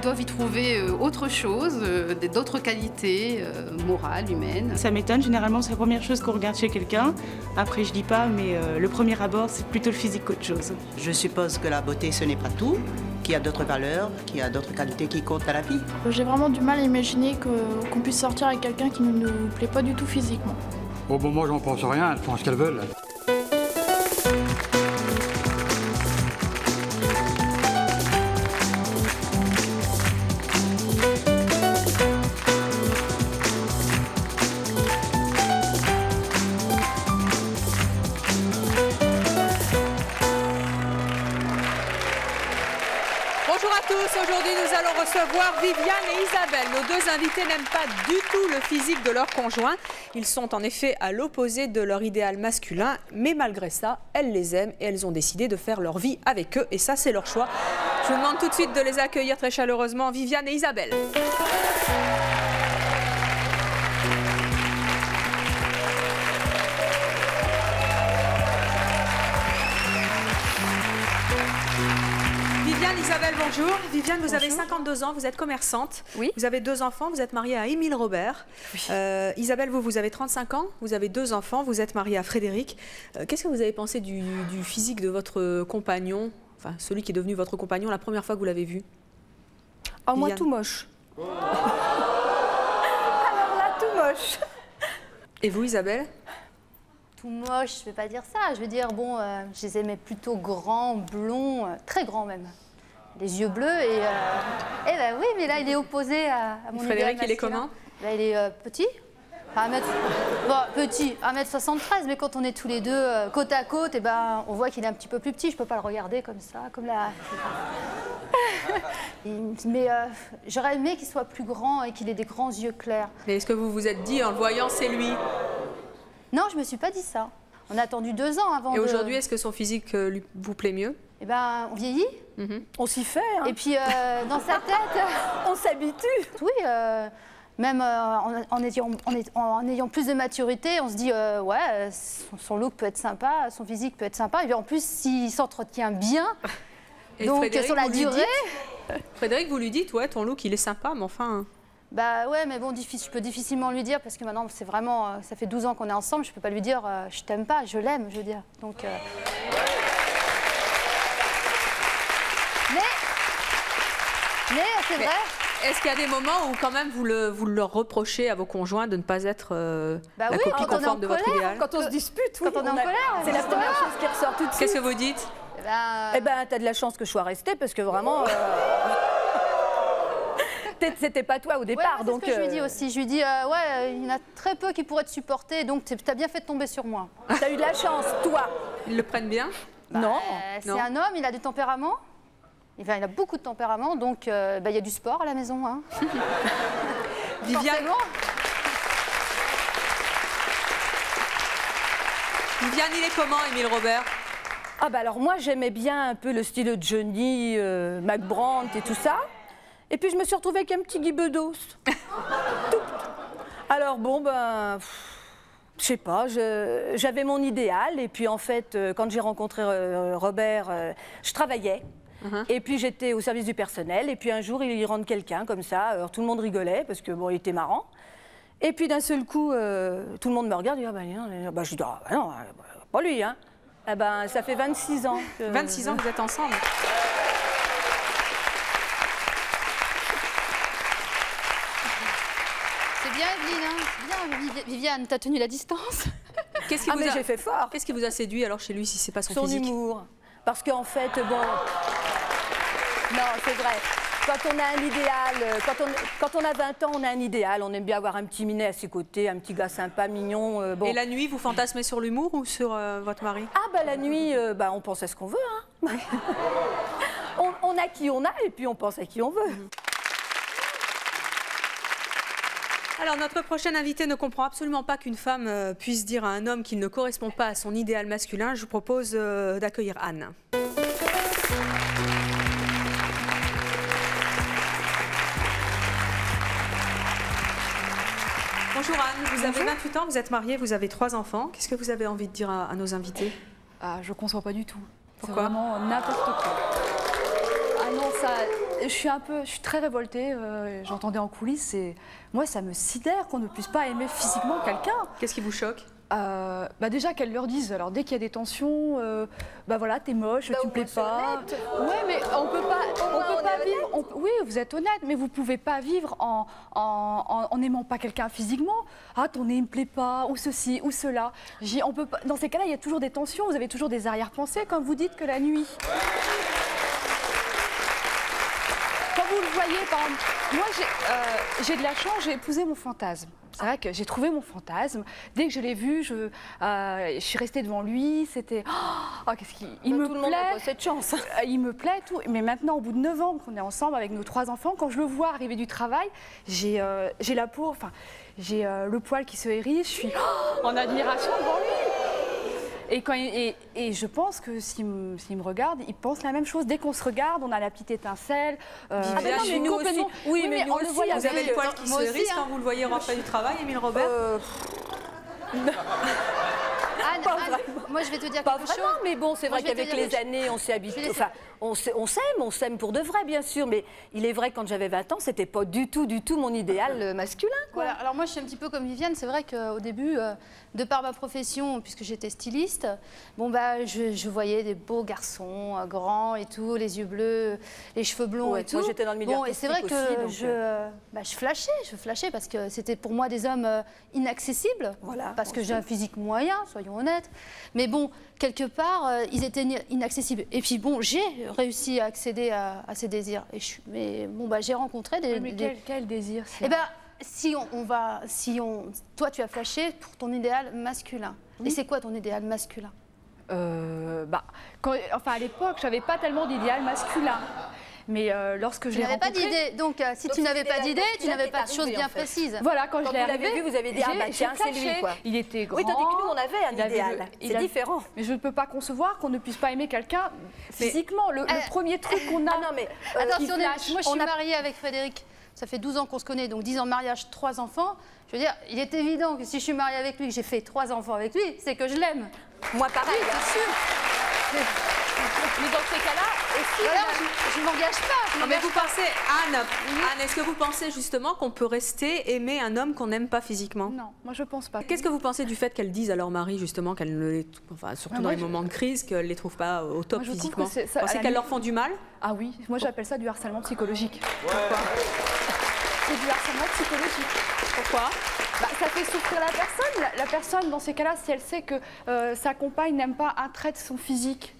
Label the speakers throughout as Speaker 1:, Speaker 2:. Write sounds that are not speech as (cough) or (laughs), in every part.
Speaker 1: elles doivent y trouver euh, autre chose, euh, d'autres qualités euh, morales, humaines.
Speaker 2: Ça m'étonne, généralement c'est la première chose qu'on regarde chez quelqu'un. Après je dis pas, mais le premier abord c'est plutôt le physique qu'autre chose.
Speaker 3: Je suppose que la beauté ce n'est pas tout, qu'il y a d'autres valeurs, qu'il y a d'autres qualités qui comptent à la vie.
Speaker 4: J'ai vraiment du mal à imaginer qu'on puisse sortir avec quelqu'un qui ne nous plaît pas du tout physiquement.
Speaker 5: Au bon, moi j'en pense rien, elles font ce qu'elles veulent.
Speaker 6: Aujourd'hui, nous allons recevoir Viviane et Isabelle. Nos deux invités n'aiment pas du tout le physique de leur conjoint. Ils sont en effet à l'opposé de leur idéal masculin, mais malgré ça, elles les aiment et elles ont décidé de faire leur vie avec eux. Et ça, c'est leur choix. Je vous demande tout de suite de les accueillir très chaleureusement, Viviane et Isabelle. Bonjour. Viviane, vous avez 52 ans, vous êtes commerçante.
Speaker 7: Oui.
Speaker 6: Vous avez deux enfants, vous êtes mariée à Émile Robert. Euh, Isabelle, vous, vous avez 35 ans, vous avez deux enfants, vous êtes mariée à Frédéric. Euh, qu'est-ce que vous avez pensé du, physique de votre compagnon, enfin celui qui est devenu votre compagnon, la première fois que vous l'avez vu?
Speaker 7: Oh, moi, tout moche. (laughs) Alors là, tout moche.
Speaker 6: Et vous, Isabelle?
Speaker 8: Tout moche, je ne vais pas dire ça. Je veux dire, bon, euh, je les aimais plutôt grands, blonds, très grands même les yeux bleus. Et, euh, eh ben oui, mais là, il est opposé à, à mon
Speaker 6: Frédéric, il est comment
Speaker 8: là, Il est euh, petit. Enfin, bon, petit, 1m73, mais quand on est tous les deux euh, côte à côte, eh ben, on voit qu'il est un petit peu plus petit. Je peux pas le regarder comme ça, comme là. (laughs) mais j'aurais aimé qu'il soit plus grand et qu'il ait des grands yeux clairs.
Speaker 6: Mais est-ce que vous vous êtes dit en le voyant, c'est lui?
Speaker 8: Non, je me suis pas dit ça. On a attendu deux ans avant.
Speaker 6: Et aujourd'hui, est-ce que son physique vous plaît mieux?
Speaker 8: Eh ben, on vieillit.
Speaker 7: Mhm. On s'y fait. Hein.
Speaker 8: Et puis, euh, dans sa tête, (laughs)
Speaker 7: on s'habitue.
Speaker 8: Oui, euh, même euh, en, ayant, en, ayant, plus de maturité, on se dit, ouais, son, look peut être sympa, son physique peut être sympa. Et en plus, s'il s'entretient bien, donc sur la durée...
Speaker 6: Frédéric, vous lui dites, ouais, ton look, il est sympa, mais enfin...
Speaker 8: Bah ouais, mais bon, je peux difficilement lui dire parce que maintenant, c'est vraiment, ça fait 12 ans qu'on est ensemble, je peux pas lui dire, je t'aime pas, je l'aime, je veux dire. Donc. Mais c'est vrai.
Speaker 6: Est-ce qu'il y a des moments où quand même vous, le, vous leur reprochez à vos conjoints de ne pas être euh, bah la copie conforme de votre idéal
Speaker 7: Quand on se dispute,
Speaker 8: oui. Quand on est en colère.
Speaker 7: C'est la première chose qui ressort tout de suite.
Speaker 6: Qu'est-ce que vous dites?
Speaker 7: Eh ben, euh, eh ben t'as de la chance que je sois restée parce que vraiment... Euh... C'était pas toi au départ.
Speaker 8: Ouais,
Speaker 7: donc
Speaker 8: ce que je lui dis euh, aussi. Je lui dis, ouais, il y en a très peu qui pourraient te supporter, donc t'as bien fait de tomber sur moi.
Speaker 7: T'as eu de la chance, toi.
Speaker 6: Ils le prennent bien?
Speaker 7: Bah, Non.
Speaker 8: C'est un homme, il a du tempérament. Il a beaucoup de tempérament, donc euh, bah, il y a du sport à la maison. Hein. (laughs)
Speaker 6: Viviane. Viviane, il est comment, Émile Robert?
Speaker 7: Ah bah alors moi j'aimais bien un peu le style de Johnny, euh, McBrand et tout ça. Et puis je me suis retrouvée avec un petit Guy Bedos. (laughs) alors bon ben... Je sais pas, j'avais mon idéal et puis en fait, euh, quand j'ai rencontré Robert, je travaillais. Uh-huh. Et puis j'étais au service du personnel. Et puis un jour, il y rentre quelqu'un comme ça. Alors tout le monde rigolait parce que bon, il était marrant. Et puis d'un seul coup, euh, tout le monde me regarde. Et ah, bah, bah, je dis ah, bah, non, euh, pas lui, hein. Eh ben, ça fait 26 ans.
Speaker 6: Que... (laughs) 26 ans que vous êtes ensemble.
Speaker 8: C'est bien, Evelyne. Hein bien, Viviane, t'as tenu la distance. (laughs)
Speaker 6: Qu'est-ce qui
Speaker 7: ah,
Speaker 6: vous
Speaker 7: a... j'ai fait fort.
Speaker 6: Qu'est-ce qui vous a séduit alors chez lui si c'est pas son, son
Speaker 7: physique? Son humour. Parce qu'en fait, bon. Non, c'est vrai. Quand on a un idéal, euh, quand on, quand on, a 20 ans, on a un idéal. On aime bien avoir un petit minet à ses côtés, un petit gars sympa, mignon.
Speaker 6: Euh, bon. Et la nuit, vous fantasmez sur l'humour ou sur euh, votre mari?
Speaker 7: Ah, bah la nuit, bah, on pense à ce qu'on veut. Hein. (laughs) on, on, a qui on a et puis on pense à qui on veut. Mhm.
Speaker 6: Alors, notre prochaine invité ne comprend absolument pas qu'une femme puisse dire à un homme qu'il ne correspond pas à son idéal masculin. Je vous propose d'accueillir Anne. Bonjour Anne, vous avez 28 ans, vous êtes mariée, vous avez trois enfants. Qu'est-ce que vous avez envie de dire à, nos invités?
Speaker 9: Ah, Je ne conçois pas du tout.
Speaker 6: Pourquoi?
Speaker 9: vraiment n'importe quoi.
Speaker 7: Ah non, ça,
Speaker 9: je suis un peu, je suis très révoltée. euh, J'entendais en coulisses, et moi, ça me sidère qu'on ne puisse pas aimer physiquement quelqu'un.
Speaker 6: Qu'est-ce qui vous choque?
Speaker 9: Euh, bah déjà qu'elles leur disent, alors dès qu'il y a des tensions, euh, bah voilà, t'es moche, tu me plais pas. Ouais, mais on peut pas, on peut pas vivre. on oui, vous êtes honnête, mais vous pouvez pas vivre en en, en- en n'aimant pas quelqu'un physiquement. Ah, ton nez me plaît pas, ou ceci, ou cela. On peut pas. Dans ces cas-là, il y a toujours des tensions. Vous avez toujours des arrière-pensées, comme vous dites que la nuit. Vous le voyez, par exemple, moi j'ai euh, j'ai de la chance, j'ai épousé mon fantasme. C'est vrai que j'ai trouvé mon fantasme. Dès que je l'ai vu, je, euh, je suis restée devant lui. C'était. Oh, qu'est-ce qu'il il me
Speaker 7: tout le monde
Speaker 9: plaît.
Speaker 7: n'a pas cette chance.
Speaker 9: Euh, Il me plaît tout. Mais maintenant, au bout de 9 ans qu'on est ensemble avec nos trois enfants, quand je le vois arriver du travail, j'ai euh, la peau, enfin, j'ai euh, le poil qui se hérisse. Je suis oh, en admiration devant lui. Et, quand il- et, et je pense que s'il me, s'il me regarde, il pense la même chose. Dès qu'on se regarde, on a la petite écelle. euh,
Speaker 6: Ah non, mais nous
Speaker 9: complètement-
Speaker 6: aussi. Oui, mais nous
Speaker 9: on le
Speaker 6: aussi,
Speaker 9: voit
Speaker 6: vous avez le poil qui se
Speaker 9: aussi,
Speaker 6: hérisse
Speaker 9: hein.
Speaker 6: quand vous le voyez rentrer du travail, Émile Robert (laughs)
Speaker 8: Anne, Anne, moi je vais te dire
Speaker 7: Pas
Speaker 8: quelque
Speaker 7: vraiment,
Speaker 8: chose.
Speaker 7: mais bon, c'est vrai qu'avec les années, on s'est habitué. Enfin, on s'aime, on s'aime pour de vrai, bien sûr, mais il est vrai, quand j'avais 20 ans, c'était pas du tout, du tout mon idéal euh, masculin. Quoi.
Speaker 8: Voilà, alors moi je suis un petit peu comme Viviane, c'est vrai qu'au début, euh, de par ma profession, puisque j'étais styliste, bon bah je, je voyais des beaux garçons, euh, grands et tout, les yeux bleus, les cheveux blonds
Speaker 7: Ouais,
Speaker 8: et tout.
Speaker 7: moi, j'étais dans le milieu
Speaker 8: Bon, et c'est vrai que
Speaker 7: aussi,
Speaker 8: je, euh, bah, je flashais, je flashais parce que c'était pour moi des hommes inaccessibles,
Speaker 7: Voilà,
Speaker 8: parce que j'ai un physique moyen, soyons honnêtes. Mais bon, quelque part, euh, ils étaient inaccessibles. Et puis bon, j'ai réussi à accéder à, à ces désirs. Et je mais bon, bah, j'ai rencontré des,
Speaker 9: mais
Speaker 8: des-
Speaker 9: quel, quel désir
Speaker 8: eh ben, si on, on va, si on, toi tu as flashé pour ton idéal masculin. Et c'est quoi ton idéal masculin?
Speaker 9: Euh, bah, quand- enfin, à l'époque, j'avais pas tellement d'idéal masculin. Mais euh, lorsque je
Speaker 8: Tu
Speaker 9: l'ai
Speaker 8: n'avais pas
Speaker 9: rencontré...
Speaker 8: d'idée. Donc, euh, si
Speaker 7: Donc,
Speaker 8: tu n'avais pas d'idée, tu n'avais pas de choses bien précises.
Speaker 9: Voilà, quand,
Speaker 7: Quand
Speaker 9: je l'ai
Speaker 7: vous l'avez
Speaker 9: arrivé,
Speaker 7: vu, vous avez dit, ah
Speaker 9: j'ai-
Speaker 7: bah
Speaker 9: j'ai
Speaker 7: tiens, c'est lui, quoi.
Speaker 9: Il était grand.
Speaker 7: Oui, tandis que nous, on avait un idéal. C'est différent.
Speaker 9: Mais je ne peux pas concevoir qu'on ne puisse pas aimer quelqu'un physiquement. Le, le
Speaker 8: Euh,
Speaker 9: premier truc qu'on a...
Speaker 7: Ah non, mais euh,
Speaker 8: Attends,
Speaker 9: qui
Speaker 8: si on est-
Speaker 9: flash.
Speaker 8: moi je suis mariée avec Frédéric. Ça fait 12 ans qu'on se connaît, donc 10 ans de mariage, 3 enfants. Je veux dire, il est évident que si je suis mariée avec lui, que j'ai fait 3 enfants avec lui, c'est que je l'aime.
Speaker 7: moi, pareil. hein.
Speaker 9: Mais dans ces cas-là, aussi...
Speaker 8: Voilà, je ne m'engage pas. je
Speaker 6: Non, mais vous pensez, Anne, Anne, est-ce que vous pensez justement qu'on peut rester aimer un homme qu'on n'aime pas physiquement?
Speaker 9: Non, moi je pense pas.
Speaker 6: Qu'est-ce que vous pensez du fait qu'elles disent à leur mari justement qu'elles ne les, enfin surtout
Speaker 9: Ah,
Speaker 6: dans les
Speaker 9: je-
Speaker 6: moments de crise, qu'elles les trouvent pas au top
Speaker 9: Moi, je trouve
Speaker 6: physiquement?
Speaker 9: que c'est- ça-
Speaker 6: Vous pensez qu'elles leur font du mal?
Speaker 9: Ah oui, moi j'appelle ça du harcèlement psychologique. C'est du harcèlement psychologique.
Speaker 6: Pourquoi?
Speaker 9: Bah, ça fait souffrir la personne. La, la personne, dans ces cas-là, si elle sait que euh, sa compagne n'aime pas un trait de son physique,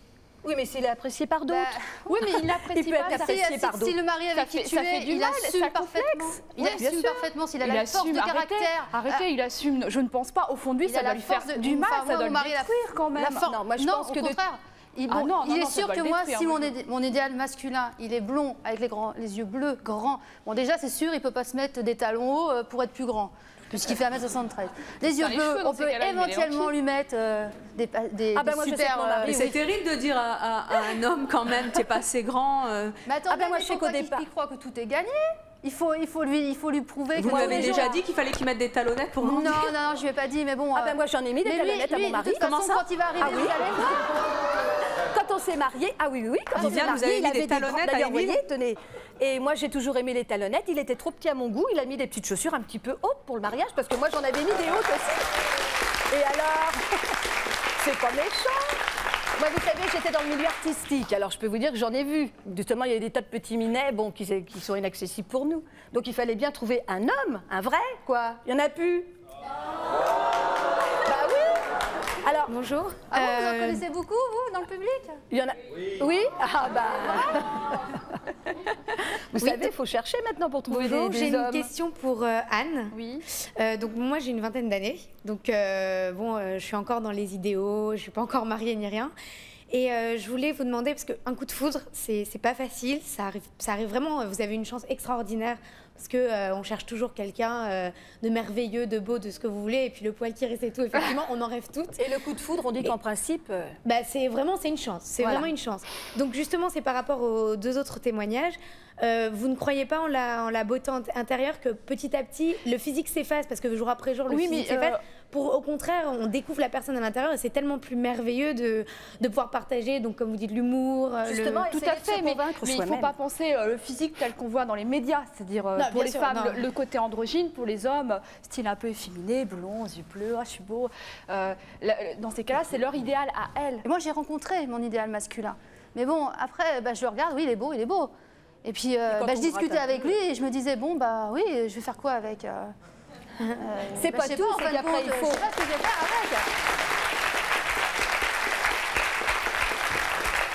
Speaker 7: Oui, mais s'il est apprécié par d'autres.
Speaker 8: Bah,
Speaker 9: oui, mais il (laughs) l'apprécie pas.
Speaker 7: être
Speaker 8: Si,
Speaker 7: apprécié
Speaker 8: si-
Speaker 7: par
Speaker 8: si
Speaker 7: d'autres.
Speaker 8: le mari
Speaker 9: Ça
Speaker 8: avec qui
Speaker 9: fait-
Speaker 8: tu es,
Speaker 9: du
Speaker 8: il
Speaker 9: mal,
Speaker 8: assume parfaitement. Il assume
Speaker 9: sûr.
Speaker 8: parfaitement s'il a
Speaker 9: il
Speaker 8: la force
Speaker 9: assume,
Speaker 8: de
Speaker 9: arrêtez,
Speaker 8: caractère.
Speaker 9: arrêtez, il assume. Je ne pense pas. Au fond de lui, ça doit
Speaker 8: la
Speaker 9: lui faire
Speaker 8: force
Speaker 9: du mal, ça doit le détruire quand même.
Speaker 8: La force.
Speaker 7: Non, moi, je pense que.
Speaker 8: Il,
Speaker 9: Ah non,
Speaker 8: il
Speaker 9: non,
Speaker 8: est
Speaker 9: non,
Speaker 8: sûr que moi, si mon, idéal masculin, il est blond, avec les, grands, les yeux bleus, grands, bon déjà c'est sûr, il peut pas se mettre des talons hauts euh, pour être plus grand, puisqu'il fait 1m73. Les yeux
Speaker 9: les
Speaker 8: bleus, on peut
Speaker 9: il
Speaker 8: éventuellement lui mettre euh, des, des,
Speaker 7: Ah bah
Speaker 8: des
Speaker 7: moi,
Speaker 8: super... euh,
Speaker 6: Mais c'est terrible de dire à, à- à un homme quand même, t'es pas assez grand. euh,
Speaker 8: Mais attendez,
Speaker 7: Ah ben moi, je sais qu'au
Speaker 8: qu'il-
Speaker 7: départ-
Speaker 8: qu'il croit que tout est gagné? Il faut, il, faut lui, il faut lui prouver
Speaker 6: Vous
Speaker 8: que...
Speaker 6: lui
Speaker 8: tous
Speaker 6: avez
Speaker 8: les
Speaker 6: déjà dit qu'il fallait qu'il mette des talonnettes pour
Speaker 8: Non,
Speaker 6: grandir
Speaker 8: non, non, je lui ai pas dit, mais bon...
Speaker 7: Ah ben moi, j'en ai mis des
Speaker 8: mais lui,
Speaker 7: talonnettes à
Speaker 8: lui,
Speaker 7: mon
Speaker 8: de
Speaker 7: mari.
Speaker 8: toute façon, quand il va arriver,
Speaker 7: Ah oui
Speaker 8: vous allez voir.
Speaker 7: Quand on s'est mariés, ah oui, oui, oui, quand on s'est
Speaker 6: avez
Speaker 7: il avait
Speaker 6: des
Speaker 7: grands-
Speaker 6: talonnettes à
Speaker 7: D'ailleurs, voyez, tenez. Et moi, j'ai toujours aimé les talonnettes. Il était trop petit à mon goût. Il a mis des petites chaussures un petit peu hautes pour le mariage parce que moi, j'en avais mis des hautes aussi. Et alors, (laughs) c'est pas méchant. Moi, vous savez, j'étais dans le milieu artistique. Alors, je peux vous dire que j'en ai vu. Justement, il y a des tas de petits minets bon, qui, qui sont inaccessibles pour nous. Donc, il fallait bien trouver un homme, un vrai, quoi. Il y en a plus. Oui. Alors,
Speaker 10: Bonjour.
Speaker 8: Ah bon, vous en
Speaker 10: Euh,
Speaker 8: connaissez beaucoup, vous, dans le public?
Speaker 7: Il y en a. Oui. Ah bah. (laughs) Vous savez, il faut chercher maintenant pour trouver
Speaker 10: Bonjour,
Speaker 7: des,
Speaker 10: j'ai
Speaker 7: des
Speaker 10: une
Speaker 7: hommes.
Speaker 10: question pour euh, Anne.
Speaker 8: Oui.
Speaker 10: Euh, donc moi j'ai une vingtaine d'années, donc euh, bon, euh, je suis encore dans les idéaux, je suis pas encore mariée ni rien. Et euh, je voulais vous demander parce qu'un coup de foudre, c'est c'est pas facile, ça arrive, ça arrive vraiment. Vous avez une chance extraordinaire Parce qu'on on cherche toujours quelqu'un euh, de merveilleux, de beau, de ce que vous voulez, et puis le poil qui reste et tout, effectivement, (laughs) on en rêve toutes.
Speaker 7: Et le coup de foudre, on dit qu'en principe. euh,
Speaker 10: Bah, c'est vraiment c'est une chance, c'est
Speaker 7: Voilà.
Speaker 10: vraiment une chance. Donc justement, c'est par rapport aux deux autres témoignages. Euh, vous ne croyez pas en la, en la beauté int- intérieure que petit à petit, le physique s'efface parce que jour après jour, le
Speaker 9: Oui,
Speaker 10: physique s'efface. Pour, au contraire, on découvre la personne à l'intérieur et c'est tellement plus merveilleux de, de pouvoir partager, donc comme vous dites, l'humour. euh, le-
Speaker 7: Justement,
Speaker 9: Tout
Speaker 7: essayer
Speaker 9: à fait, mais,
Speaker 7: convaincre
Speaker 9: mais il ne faut pas penser euh, le physique tel qu'on voit dans les médias, c'est-à-dire euh, pour les
Speaker 10: sûr,
Speaker 9: femmes
Speaker 10: non.
Speaker 9: le, le côté androgyne, pour les hommes style un peu efféminé, blond, yeux bleus, ah, je suis beau. Euh, la- dans ces cas-là, c'est leur idéal à elles.
Speaker 8: Et moi, j'ai rencontré mon idéal masculin. Mais bon, après, bah, je le regarde, oui, il est beau, il est beau. Et puis, euh,
Speaker 7: Et quand
Speaker 8: bah, je discutais avec lui et je me disais, bon, bah oui, je vais faire quoi avec
Speaker 7: C'est
Speaker 8: bah,
Speaker 7: pas
Speaker 8: je sais
Speaker 7: tout,
Speaker 8: en
Speaker 7: c'est qu'après, il faut-
Speaker 8: pas.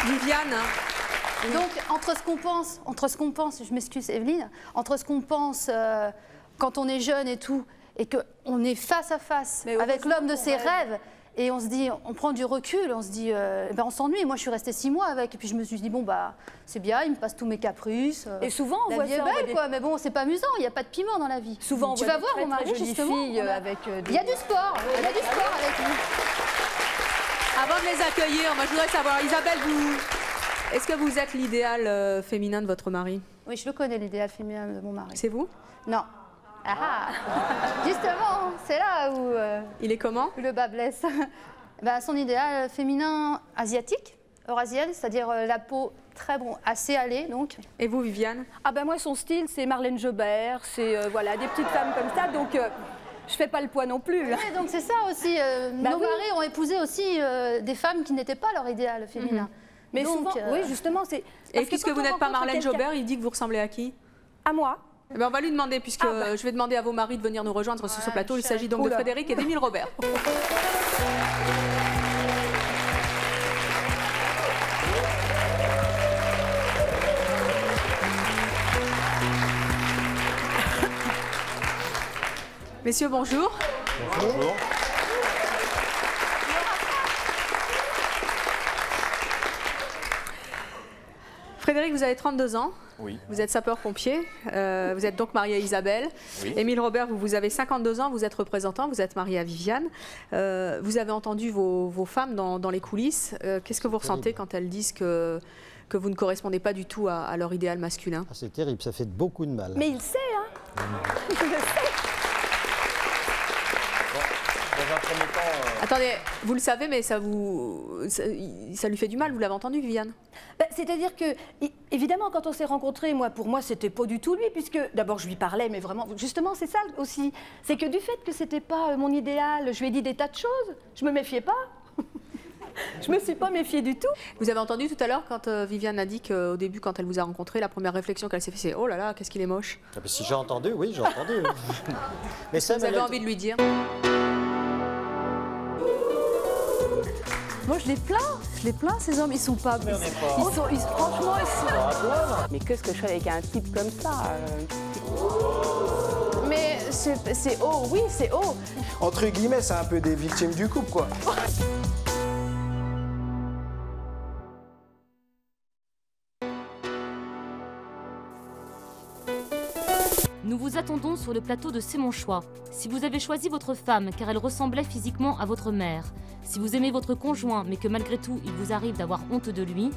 Speaker 6: Viviane, hein,
Speaker 8: Donc, entre ce qu'on pense, entre ce qu'on pense, je m'excuse Evelyne, entre ce qu'on pense euh, quand on est jeune et tout, et qu'on est face à face
Speaker 7: Mais
Speaker 8: avec l'homme de ses
Speaker 7: rêve.
Speaker 8: rêves, et on se dit, on prend du recul, on se dit, euh, ben, on s'ennuie. Moi, je suis restée six mois avec, et puis je me suis dit, bon, bah, c'est bien, il me passe tous mes caprices. euh,
Speaker 7: Et souvent, on
Speaker 8: la
Speaker 7: voit
Speaker 8: vie est
Speaker 7: ça, on voit
Speaker 8: belle,
Speaker 7: des-
Speaker 8: quoi, mais bon, c'est pas amusant, il n'y a pas de piment dans la vie.
Speaker 7: Souvent, on
Speaker 8: tu
Speaker 7: voit
Speaker 8: vas
Speaker 7: des
Speaker 8: voir
Speaker 7: très,
Speaker 8: mon mari, justement.
Speaker 7: filles,
Speaker 8: on a-
Speaker 7: avec, euh, des-
Speaker 8: Il y a du sport, il y a du sport avec lui.
Speaker 6: avant de les accueillir, moi je voudrais savoir, Isabelle, vous, est-ce que vous êtes l'idéal euh, féminin de votre mari?
Speaker 8: Oui, je le connais, l'idéal féminin de mon mari.
Speaker 6: C'est vous?
Speaker 8: Non. Ah ah Justement, c'est là où, euh,
Speaker 6: Il est comment
Speaker 8: le bas blesse. (laughs) Bah, son idéal féminin asiatique, eurasienne, c'est-à-dire euh, la peau très bon, assez hâlée donc.
Speaker 6: Et vous, Viviane
Speaker 7: Ah ben moi, son style, c'est Marlène Jobert, c'est euh, voilà, des petites femmes comme ça, donc euh, je fais pas le poids non plus. hein.
Speaker 8: Ouais, donc c'est ça aussi. euh,
Speaker 7: Bah
Speaker 8: nos
Speaker 7: oui.
Speaker 8: maris ont épousé aussi euh, des femmes qui n'étaient pas leur idéal féminin.
Speaker 7: Mais
Speaker 8: Donc,
Speaker 7: souvent,
Speaker 8: euh,
Speaker 7: oui, justement, c'est.
Speaker 6: Et
Speaker 7: parce
Speaker 6: puisque
Speaker 7: quand
Speaker 6: vous
Speaker 7: on
Speaker 6: n'êtes pas
Speaker 7: rencontre
Speaker 6: Marlène
Speaker 7: quelqu'un-
Speaker 6: Jobert, il dit que vous ressemblez à qui?
Speaker 7: À moi.
Speaker 6: Eh ben, on va lui demander, puisque
Speaker 7: Ah bah.
Speaker 6: je vais demander à vos maris de venir nous rejoindre sur ce plateau. Il s'agit donc de. Frédéric et d'Émile Robert. (laughs) Messieurs, bonjour.
Speaker 11: Bonjour.
Speaker 6: Frédéric, vous avez 32 ans.
Speaker 11: Oui.
Speaker 6: Vous êtes sapeur-pompier. Euh, vous êtes donc marié à Isabelle.
Speaker 11: Oui.
Speaker 6: Émile Robert, vous, vous avez 52 ans. Vous êtes représentant. Vous êtes marié à Viviane. Euh, vous avez entendu vos, vos femmes dans, dans les coulisses. Euh, Qu'est-ce que vous ressentez quand elles disent que, que vous ne correspondez pas du tout à, à leur idéal masculin?
Speaker 11: Ah, c'est terrible, ça fait beaucoup de mal.
Speaker 7: Mais il sait, hein (laughs) Il le sait.
Speaker 11: Dans un premier temps, euh,
Speaker 6: Attendez, vous le savez, mais ça, vous, ça, ça lui fait du mal. Vous l'avez entendu, Viviane?
Speaker 7: Ben, C'est-à-dire que, évidemment, quand on s'est rencontrés, moi, pour moi, c'était pas du tout lui, puisque d'abord, je lui parlais, mais vraiment, justement, c'est ça aussi. C'est que du fait que c'était pas euh, mon idéal, je lui ai dit des tas de choses. Je me méfiais pas. (laughs) je me suis pas méfiée du tout.
Speaker 6: Vous avez entendu tout à l'heure quand euh, Viviane a dit qu'au début, quand elle vous a rencontré, la première réflexion qu'elle s'est fait, c'est Oh là là, qu'est-ce qu'il est moche.
Speaker 11: ah, ben, si j'ai entendu, oui, j'ai entendu. (laughs) Mais ça,
Speaker 6: Vous avez envie de lui dire
Speaker 9: Moi, je les plains, je les plains, ces hommes, ils sont pas.
Speaker 11: Mais on n'est pas-
Speaker 9: Ils sont, ils- franchement, ils sont.
Speaker 12: Mais qu'est-ce que je fais avec un type comme ça euh?
Speaker 9: Mais c'est haut, oui, c'est haut.
Speaker 13: Entre guillemets, c'est un peu des victimes du couple, quoi.
Speaker 14: Vous attendons sur le plateau de C'est mon choix. Si vous avez choisi votre femme car elle ressemblait physiquement à votre mère, si vous aimez votre conjoint mais que malgré tout il vous arrive d'avoir honte de lui,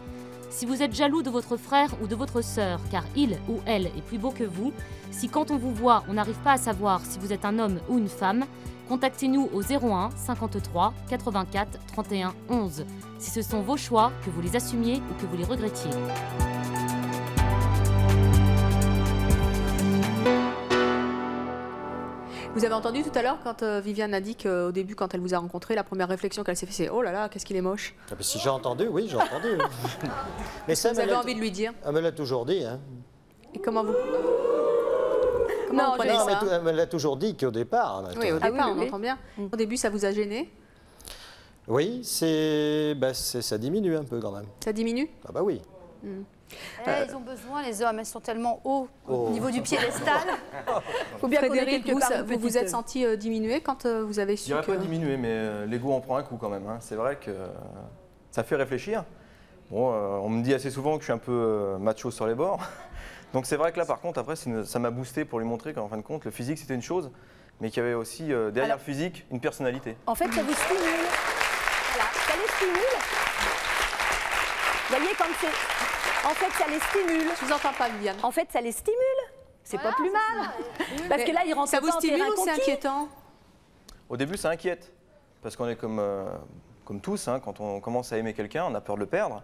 Speaker 14: si vous êtes jaloux de votre frère ou de votre sœur car il ou elle est plus beau que vous, si quand on vous voit on n'arrive pas à savoir si vous êtes un homme ou une femme, contactez-nous au 01 53 84 31 11 si ce sont vos choix, que vous les assumiez ou que vous les regrettiez.
Speaker 6: Vous avez entendu tout à l'heure quand euh, Viviane a dit qu'au début, quand elle vous a rencontré, la première réflexion qu'elle s'est fait, c'est Oh là là, qu'est-ce qu'il est moche.
Speaker 11: Ah, ben, si j'ai entendu, oui, j'ai entendu. oui. (laughs) mais ça,
Speaker 6: Vous avez envie de lui dire
Speaker 11: Ah, elle l'a toujours dit. Hein.
Speaker 6: Et comment vous. Comment
Speaker 7: Non,
Speaker 6: vous prenez
Speaker 11: Non, mais
Speaker 6: ça
Speaker 11: elle l'a toujours dit qu'au départ. là,
Speaker 6: Oui, au départ,
Speaker 7: oui,
Speaker 6: on
Speaker 7: oui.
Speaker 6: entend bien. Au début, ça vous a gêné
Speaker 11: Oui, c'est, bah, c'est- ça diminue un peu quand même.
Speaker 6: Ça diminue?
Speaker 11: Ah bah oui.
Speaker 8: Eh, ils ont besoin, les hommes, ils sont tellement hauts
Speaker 11: Oh.
Speaker 8: au niveau du piédestal. (laughs)
Speaker 7: Faut bien
Speaker 6: Frédéric, vous,
Speaker 7: part
Speaker 6: vous vous êtes senti euh, diminué quand euh, vous avez
Speaker 15: Je
Speaker 6: su
Speaker 15: dirais
Speaker 6: que...
Speaker 15: pas diminuer, mais euh, l'ego en prend un coup quand même. hein. C'est vrai que euh, ça fait réfléchir. Bon, euh, on me dit assez souvent que je suis un peu euh, macho sur les bords. (laughs) Donc c'est vrai que là, par contre, après, une- ça m'a boosté pour lui montrer qu'en fin de compte, le physique, c'était une chose, mais qu'il y avait aussi euh, derrière le physique une personnalité.
Speaker 7: En fait, ça vous stimule. Voilà, ça les stimule. Vous voyez, comme c'est. En fait, ça les stimule.
Speaker 1: Je vous entends pas, Viviane.
Speaker 7: En fait, ça les stimule. C'est pas plus mal. (laughs) Parce que là, ils rentrent
Speaker 1: Ça vous stimule ou c'est inquiétant
Speaker 15: Au début, ça inquiète, parce qu'on est comme, euh, comme tous, hein, quand on commence à aimer quelqu'un, on a peur de le perdre.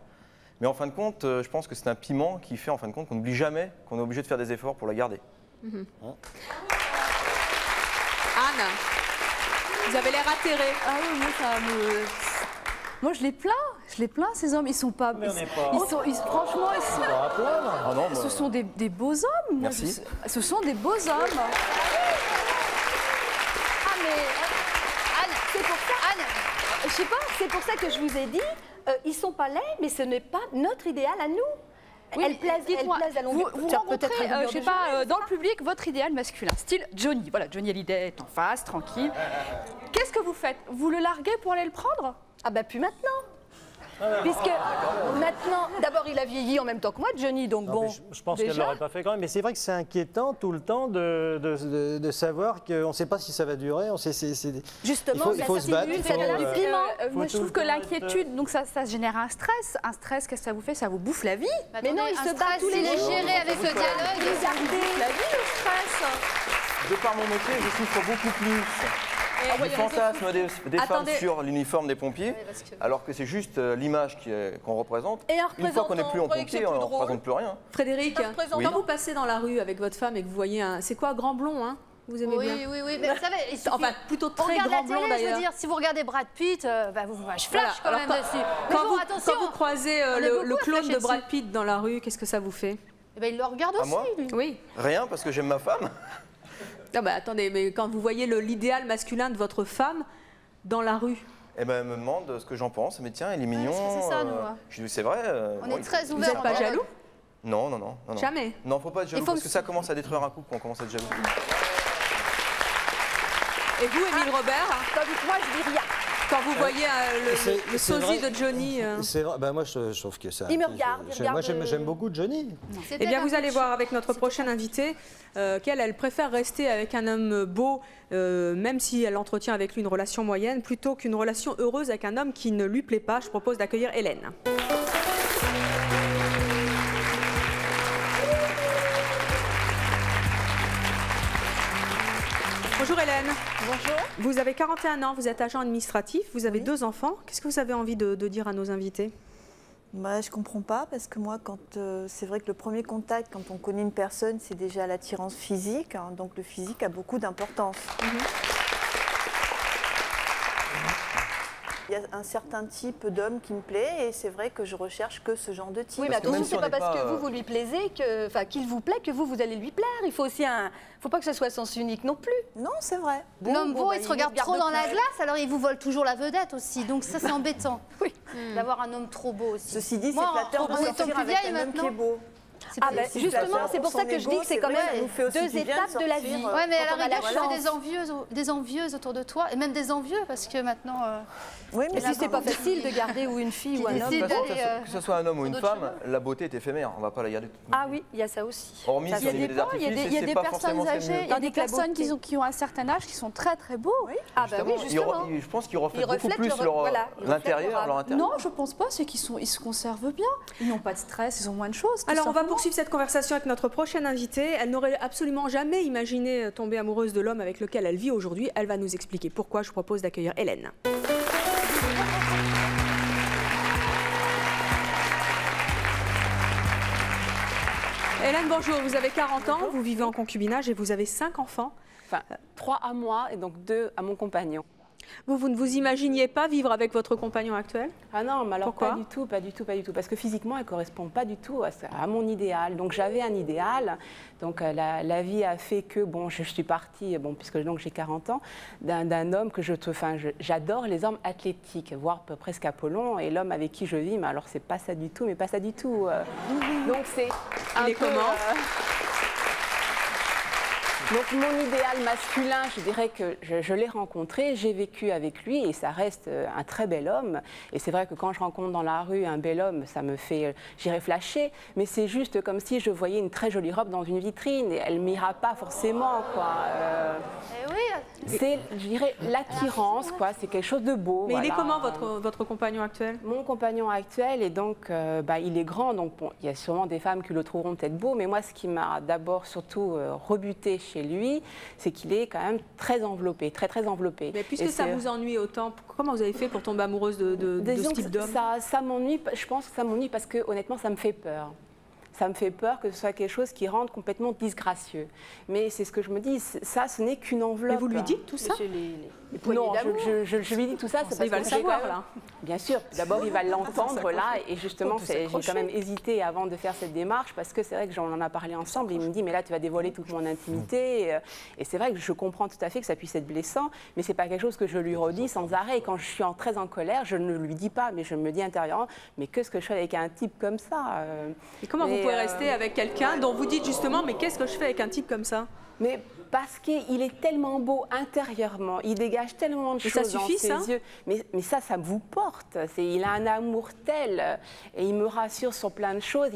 Speaker 15: Mais en fin de compte, euh, je pense que c'est un piment qui fait en fin de compte qu'on n'oublie jamais qu'on est obligé de faire des efforts pour la garder.
Speaker 1: Mhm.
Speaker 15: Hein
Speaker 6: Anne, vous avez l'air atterrée.
Speaker 9: Ah oui, moi, ça me... Moi, je les plains. Je les plains, ces hommes. Ils sont pas...
Speaker 11: Mais
Speaker 9: ils,
Speaker 11: n'est pas-
Speaker 9: ils sont, ils- franchement, ils sont...
Speaker 11: Pas à plaindre.
Speaker 15: Ah non,
Speaker 9: Ce sont des, des beaux hommes. Moi,
Speaker 15: Merci.
Speaker 9: je- ce sont des beaux hommes.
Speaker 7: Ah, mais. Anne, c'est pour ça. Anne, je sais pas, c'est pour ça que je vous ai dit, euh, ils sont pas laids, mais ce n'est pas notre idéal à nous.
Speaker 9: Oui, dites-moi,
Speaker 7: plaisent à
Speaker 9: vous,
Speaker 7: longueur.
Speaker 9: vous rencontrez,
Speaker 7: peut-être
Speaker 9: euh, je sais pas, euh, dans le public, votre idéal masculin, style Johnny. Voilà, Johnny Hallyday est en face, tranquille. Qu'est-ce que vous faites? Vous le larguez pour aller le prendre?
Speaker 7: Ah bah plus maintenant. Puisque maintenant, d'abord il a vieilli en même temps que moi, Johnny, donc
Speaker 11: Non,
Speaker 7: bon.
Speaker 11: je, je pense qu'elle l'aurait pas fait quand même. Mais c'est vrai que c'est inquiétant tout le temps de, de- de- de savoir qu'on ne sait pas si ça va durer. On sait, c'est- c'est-
Speaker 7: Justement,
Speaker 11: il faut, il
Speaker 7: ça
Speaker 11: faut se battre. il faut,
Speaker 7: donne du
Speaker 11: euh,
Speaker 7: piment.
Speaker 9: Euh, moi, je trouve que l'inquiétude, donc ça, ça génère un stress. Un stress, qu'est-ce que ça vous fait? Ça vous bouffe la vie?
Speaker 7: Mais non, il se bat tous les
Speaker 8: est géré avec le dialogue.
Speaker 7: Regardez.
Speaker 9: La vie, le stress.
Speaker 15: De par mon métier, je souffre beaucoup plus du fantasme des, des femmes
Speaker 7: Attendez.
Speaker 15: sur l'uniforme des pompiers, alors que c'est juste euh, l'image qui est- qu'on représente.
Speaker 7: Et un
Speaker 15: Une fois qu'on n'est plus en
Speaker 7: représentant,
Speaker 15: pompier, on ne
Speaker 7: drôle
Speaker 15: représente plus rien.
Speaker 6: Frédéric,
Speaker 7: Un représentant.
Speaker 6: quand vous passez dans la rue avec votre femme et que vous voyez un. C'est quoi, grand blond, hein Vous aimez
Speaker 8: Oui,
Speaker 6: bien
Speaker 8: oui, oui. Mais vous savez, (laughs) il suffit-
Speaker 6: Enfin, plutôt
Speaker 8: On
Speaker 6: très
Speaker 8: regarde
Speaker 6: grand
Speaker 8: la
Speaker 6: blond
Speaker 8: télé, je
Speaker 6: d'ailleurs.
Speaker 8: veux dire, si vous regardez Brad Pitt, euh, bah, vous, bah, je flash
Speaker 6: Voilà.
Speaker 8: quand
Speaker 6: Alors,
Speaker 8: même
Speaker 6: quand-
Speaker 8: dessus. Mais
Speaker 6: Quand,
Speaker 8: bon,
Speaker 6: vous,
Speaker 8: attention,
Speaker 6: quand vous croisez euh,
Speaker 8: on est
Speaker 6: le,
Speaker 8: beaucoup
Speaker 6: le
Speaker 8: à
Speaker 6: clone
Speaker 8: flasher
Speaker 6: de Brad
Speaker 8: dessus.
Speaker 6: Pitt dans la rue, qu'est-ce que ça vous fait?
Speaker 8: Eh ben, il le regarde
Speaker 15: À
Speaker 8: aussi,
Speaker 15: moi
Speaker 8: lui.
Speaker 6: Oui.
Speaker 15: Rien, parce que j'aime ma femme. (laughs)
Speaker 6: Ah bah, attendez, mais quand vous voyez l'idéal masculin de votre femme dans la rue,
Speaker 15: Et ben, elle me demande ce que j'en pense. Mais tiens, il est mignon.
Speaker 8: parce que c'est ça,
Speaker 15: euh,
Speaker 8: nous, hein.
Speaker 15: Je lui dis, c'est vrai. euh,
Speaker 8: On
Speaker 15: bon,
Speaker 8: est très
Speaker 6: vous
Speaker 8: ouvert.
Speaker 6: n'êtes pas jaloux
Speaker 15: Non, non, non, non, non.
Speaker 6: Jamais.
Speaker 15: Non, faut pas être jaloux,
Speaker 6: Il faut
Speaker 15: parce que ça commence à détruire un couple quand on commence à être jaloux.
Speaker 6: Et vous, Émile Robert,
Speaker 7: Tandis que moi, je dis rien.
Speaker 6: Quand vous voyez euh, le, le- sosie
Speaker 11: vrai.
Speaker 6: de Johnny euh,
Speaker 11: C'est vrai, bah moi je, je trouve que ça.
Speaker 7: Il me regarde, il
Speaker 11: je-
Speaker 7: regarde,
Speaker 11: Moi j'aime
Speaker 7: euh,
Speaker 11: beaucoup Johnny.
Speaker 6: Eh bien, vous allez voir avec notre prochaine invitée euh, qu'elle, elle préfère rester avec un homme beau, euh, même si elle entretient avec lui une relation moyenne, plutôt qu'une relation heureuse avec un homme qui ne lui plaît pas. Je propose d'accueillir Hélène. Bonjour Hélène.
Speaker 4: Bonjour.
Speaker 6: Vous avez 41 ans, vous êtes agent administratif, vous avez deux enfants. Qu'est-ce que vous avez envie de, de dire à nos invités?
Speaker 16: Bah, je comprends pas parce que moi, quand euh, c'est vrai que le premier contact, quand on connaît une personne, c'est déjà l'attirance physique. hein, donc le physique a beaucoup d'importance. Il y a un certain type d'homme qui me plaît et c'est vrai que je recherche que ce genre de type.
Speaker 7: Oui, mais attention,
Speaker 15: si
Speaker 7: c'est pas parce
Speaker 15: pas,
Speaker 7: que
Speaker 15: euh,
Speaker 7: vous, vous lui plaisez, que, enfin, qu'il vous plaît, que vous, vous allez lui plaire. Il faut aussi un. faut pas que ce soit sens unique non plus.
Speaker 16: Non, c'est vrai.
Speaker 8: L'homme
Speaker 16: bon,
Speaker 8: beau,
Speaker 16: bah,
Speaker 8: il se regarde trop dans la glace, alors il vous vole toujours la vedette aussi. Donc ça, c'est embêtant. (laughs)
Speaker 7: Oui.
Speaker 8: D'avoir un homme trop beau aussi.
Speaker 16: Ceci dit, c'est flatteur de sortir
Speaker 8: plus
Speaker 16: avec un homme qui
Speaker 8: maintenant.
Speaker 16: est beau.
Speaker 8: C'est
Speaker 7: Ah,
Speaker 16: c'est
Speaker 7: justement, c'est pour ça que je dis que c'est quand même deux étapes de la vie.
Speaker 16: euh,
Speaker 8: Ouais, mais à la rigueur, tu fais des envieuses, des envieuses autour de toi, et même des envieux, parce que maintenant. euh,
Speaker 16: Oui,
Speaker 7: Mais si c'est pas facile de garder ou une fille ou un homme.
Speaker 15: que, ce-
Speaker 8: euh,
Speaker 15: que ce soit un homme ou une femme, la beauté est éphémère. On va pas la garder toute
Speaker 7: Ah oui, il y a ça aussi.
Speaker 15: Hormis
Speaker 9: Il y a des, il y a des, personnes âgées, il y a des personnes qui, ont, qui ont un certain âge qui sont très très beaux.
Speaker 7: Ah bah oui,
Speaker 15: Justement, je pense qu'ils reflètent beaucoup plus l'intérieur.
Speaker 9: Non, je pense pas, c'est qu'ils sont, ils se conservent bien. Ils n'ont pas de stress, ils ont moins de choses.
Speaker 6: Alors, on va
Speaker 9: simplement.
Speaker 6: Poursuivre cette conversation avec notre prochaine invitée. Elle n'aurait absolument jamais imaginé tomber amoureuse de l'homme avec lequel elle vit aujourd'hui. Elle va nous expliquer pourquoi. Je propose d'accueillir Hélène. Hélène, bonjour. Vous avez 40 ans, vous vivez en concubinage et vous avez 5 enfants.
Speaker 12: Enfin, trois à moi et donc deux à mon compagnon.
Speaker 6: Vous, vous ne vous imaginiez pas vivre avec votre compagnon actuel?
Speaker 12: Ah non, mais alors
Speaker 6: Pourquoi?
Speaker 12: pas du tout, pas du tout, pas du tout. Parce que physiquement, elle ne correspond pas du tout à, mon idéal. Donc j'avais un idéal. Donc euh, la, la vie a fait que, bon, je, je suis partie, bon, puisque donc j'ai 40 ans, d'un homme que je trouve, enfin, j'adore les hommes athlétiques, voire presque Apollon. Et l'homme avec qui je vis, mais alors c'est pas ça du tout, mais pas ça du tout. euh. Donc c'est.
Speaker 6: Il est
Speaker 12: peu,
Speaker 6: comment?
Speaker 12: euh, Donc mon idéal masculin, je dirais que je, l'ai rencontré, j'ai vécu avec lui et ça reste euh, un très bel homme. Et c'est vrai que quand je rencontre dans la rue un bel homme, ça me fait, euh, j'irai flasher. Mais c'est juste comme si je voyais une très jolie robe dans une vitrine et elle m'ira pas forcément, quoi. Euh,
Speaker 8: Eh.
Speaker 12: C'est, je dirais, l'attirance, quoi. C'est quelque chose de beau.
Speaker 6: Mais il est comment votre, votre compagnon actuel?
Speaker 12: Mon compagnon actuel est donc, euh, bah, il est grand, donc bon, il y a sûrement des femmes qui le trouveront peut-être beau, mais moi, ce qui m'a d'abord surtout euh, rebuté chez lui, c'est qu'il est quand même très enveloppé, très très enveloppé.
Speaker 6: Mais puisque
Speaker 12: Et
Speaker 6: ça vous ennuie autant, comment vous avez fait pour tomber amoureuse de, de- ce type d'homme?
Speaker 12: ça, ça m'ennuie, je pense que ça m'ennuie parce que honnêtement, ça me fait peur. Ça me fait peur que ce soit quelque chose qui rende complètement disgracieux. Mais c'est ce que je me dis, ça, ce n'est qu'une enveloppe.
Speaker 6: Mais vous lui dites tout ça
Speaker 12: les- les- Non, je, je- je lui dis tout ça. c'est
Speaker 6: Ça, il va
Speaker 12: parce
Speaker 6: le savoir,
Speaker 12: même-
Speaker 6: là.
Speaker 12: Bien sûr. (laughs) D'abord, il va l'entendre là. Et justement, j'ai quand même hésité avant de faire cette démarche parce que c'est vrai que j'en en a parlé ensemble. Il me dit, mais là, tu vas dévoiler toute mon intimité. Et, euh, Et c'est vrai que je comprends tout à fait que ça puisse être blessant, mais c'est pas quelque chose que je lui redis sans arrêt. Quand je suis en très en colère, je ne lui dis pas, mais je me dis intérieurement, mais qu'est-ce que je fais avec un type comme ça euh,
Speaker 6: Et comment vous pouvez
Speaker 12: euh,
Speaker 6: rester avec quelqu'un dont vous dites justement, mais qu'est-ce que je fais avec un type comme ça?
Speaker 12: Mais parce qu'il est tellement beau intérieurement, il dégage tellement de
Speaker 6: Mais
Speaker 12: choses
Speaker 6: ça suffit,
Speaker 12: dans ses
Speaker 6: ça
Speaker 12: yeux. Mais, mais ça, ça vous porte. Il a un amour tel euh, et il me rassure sur plein de choses.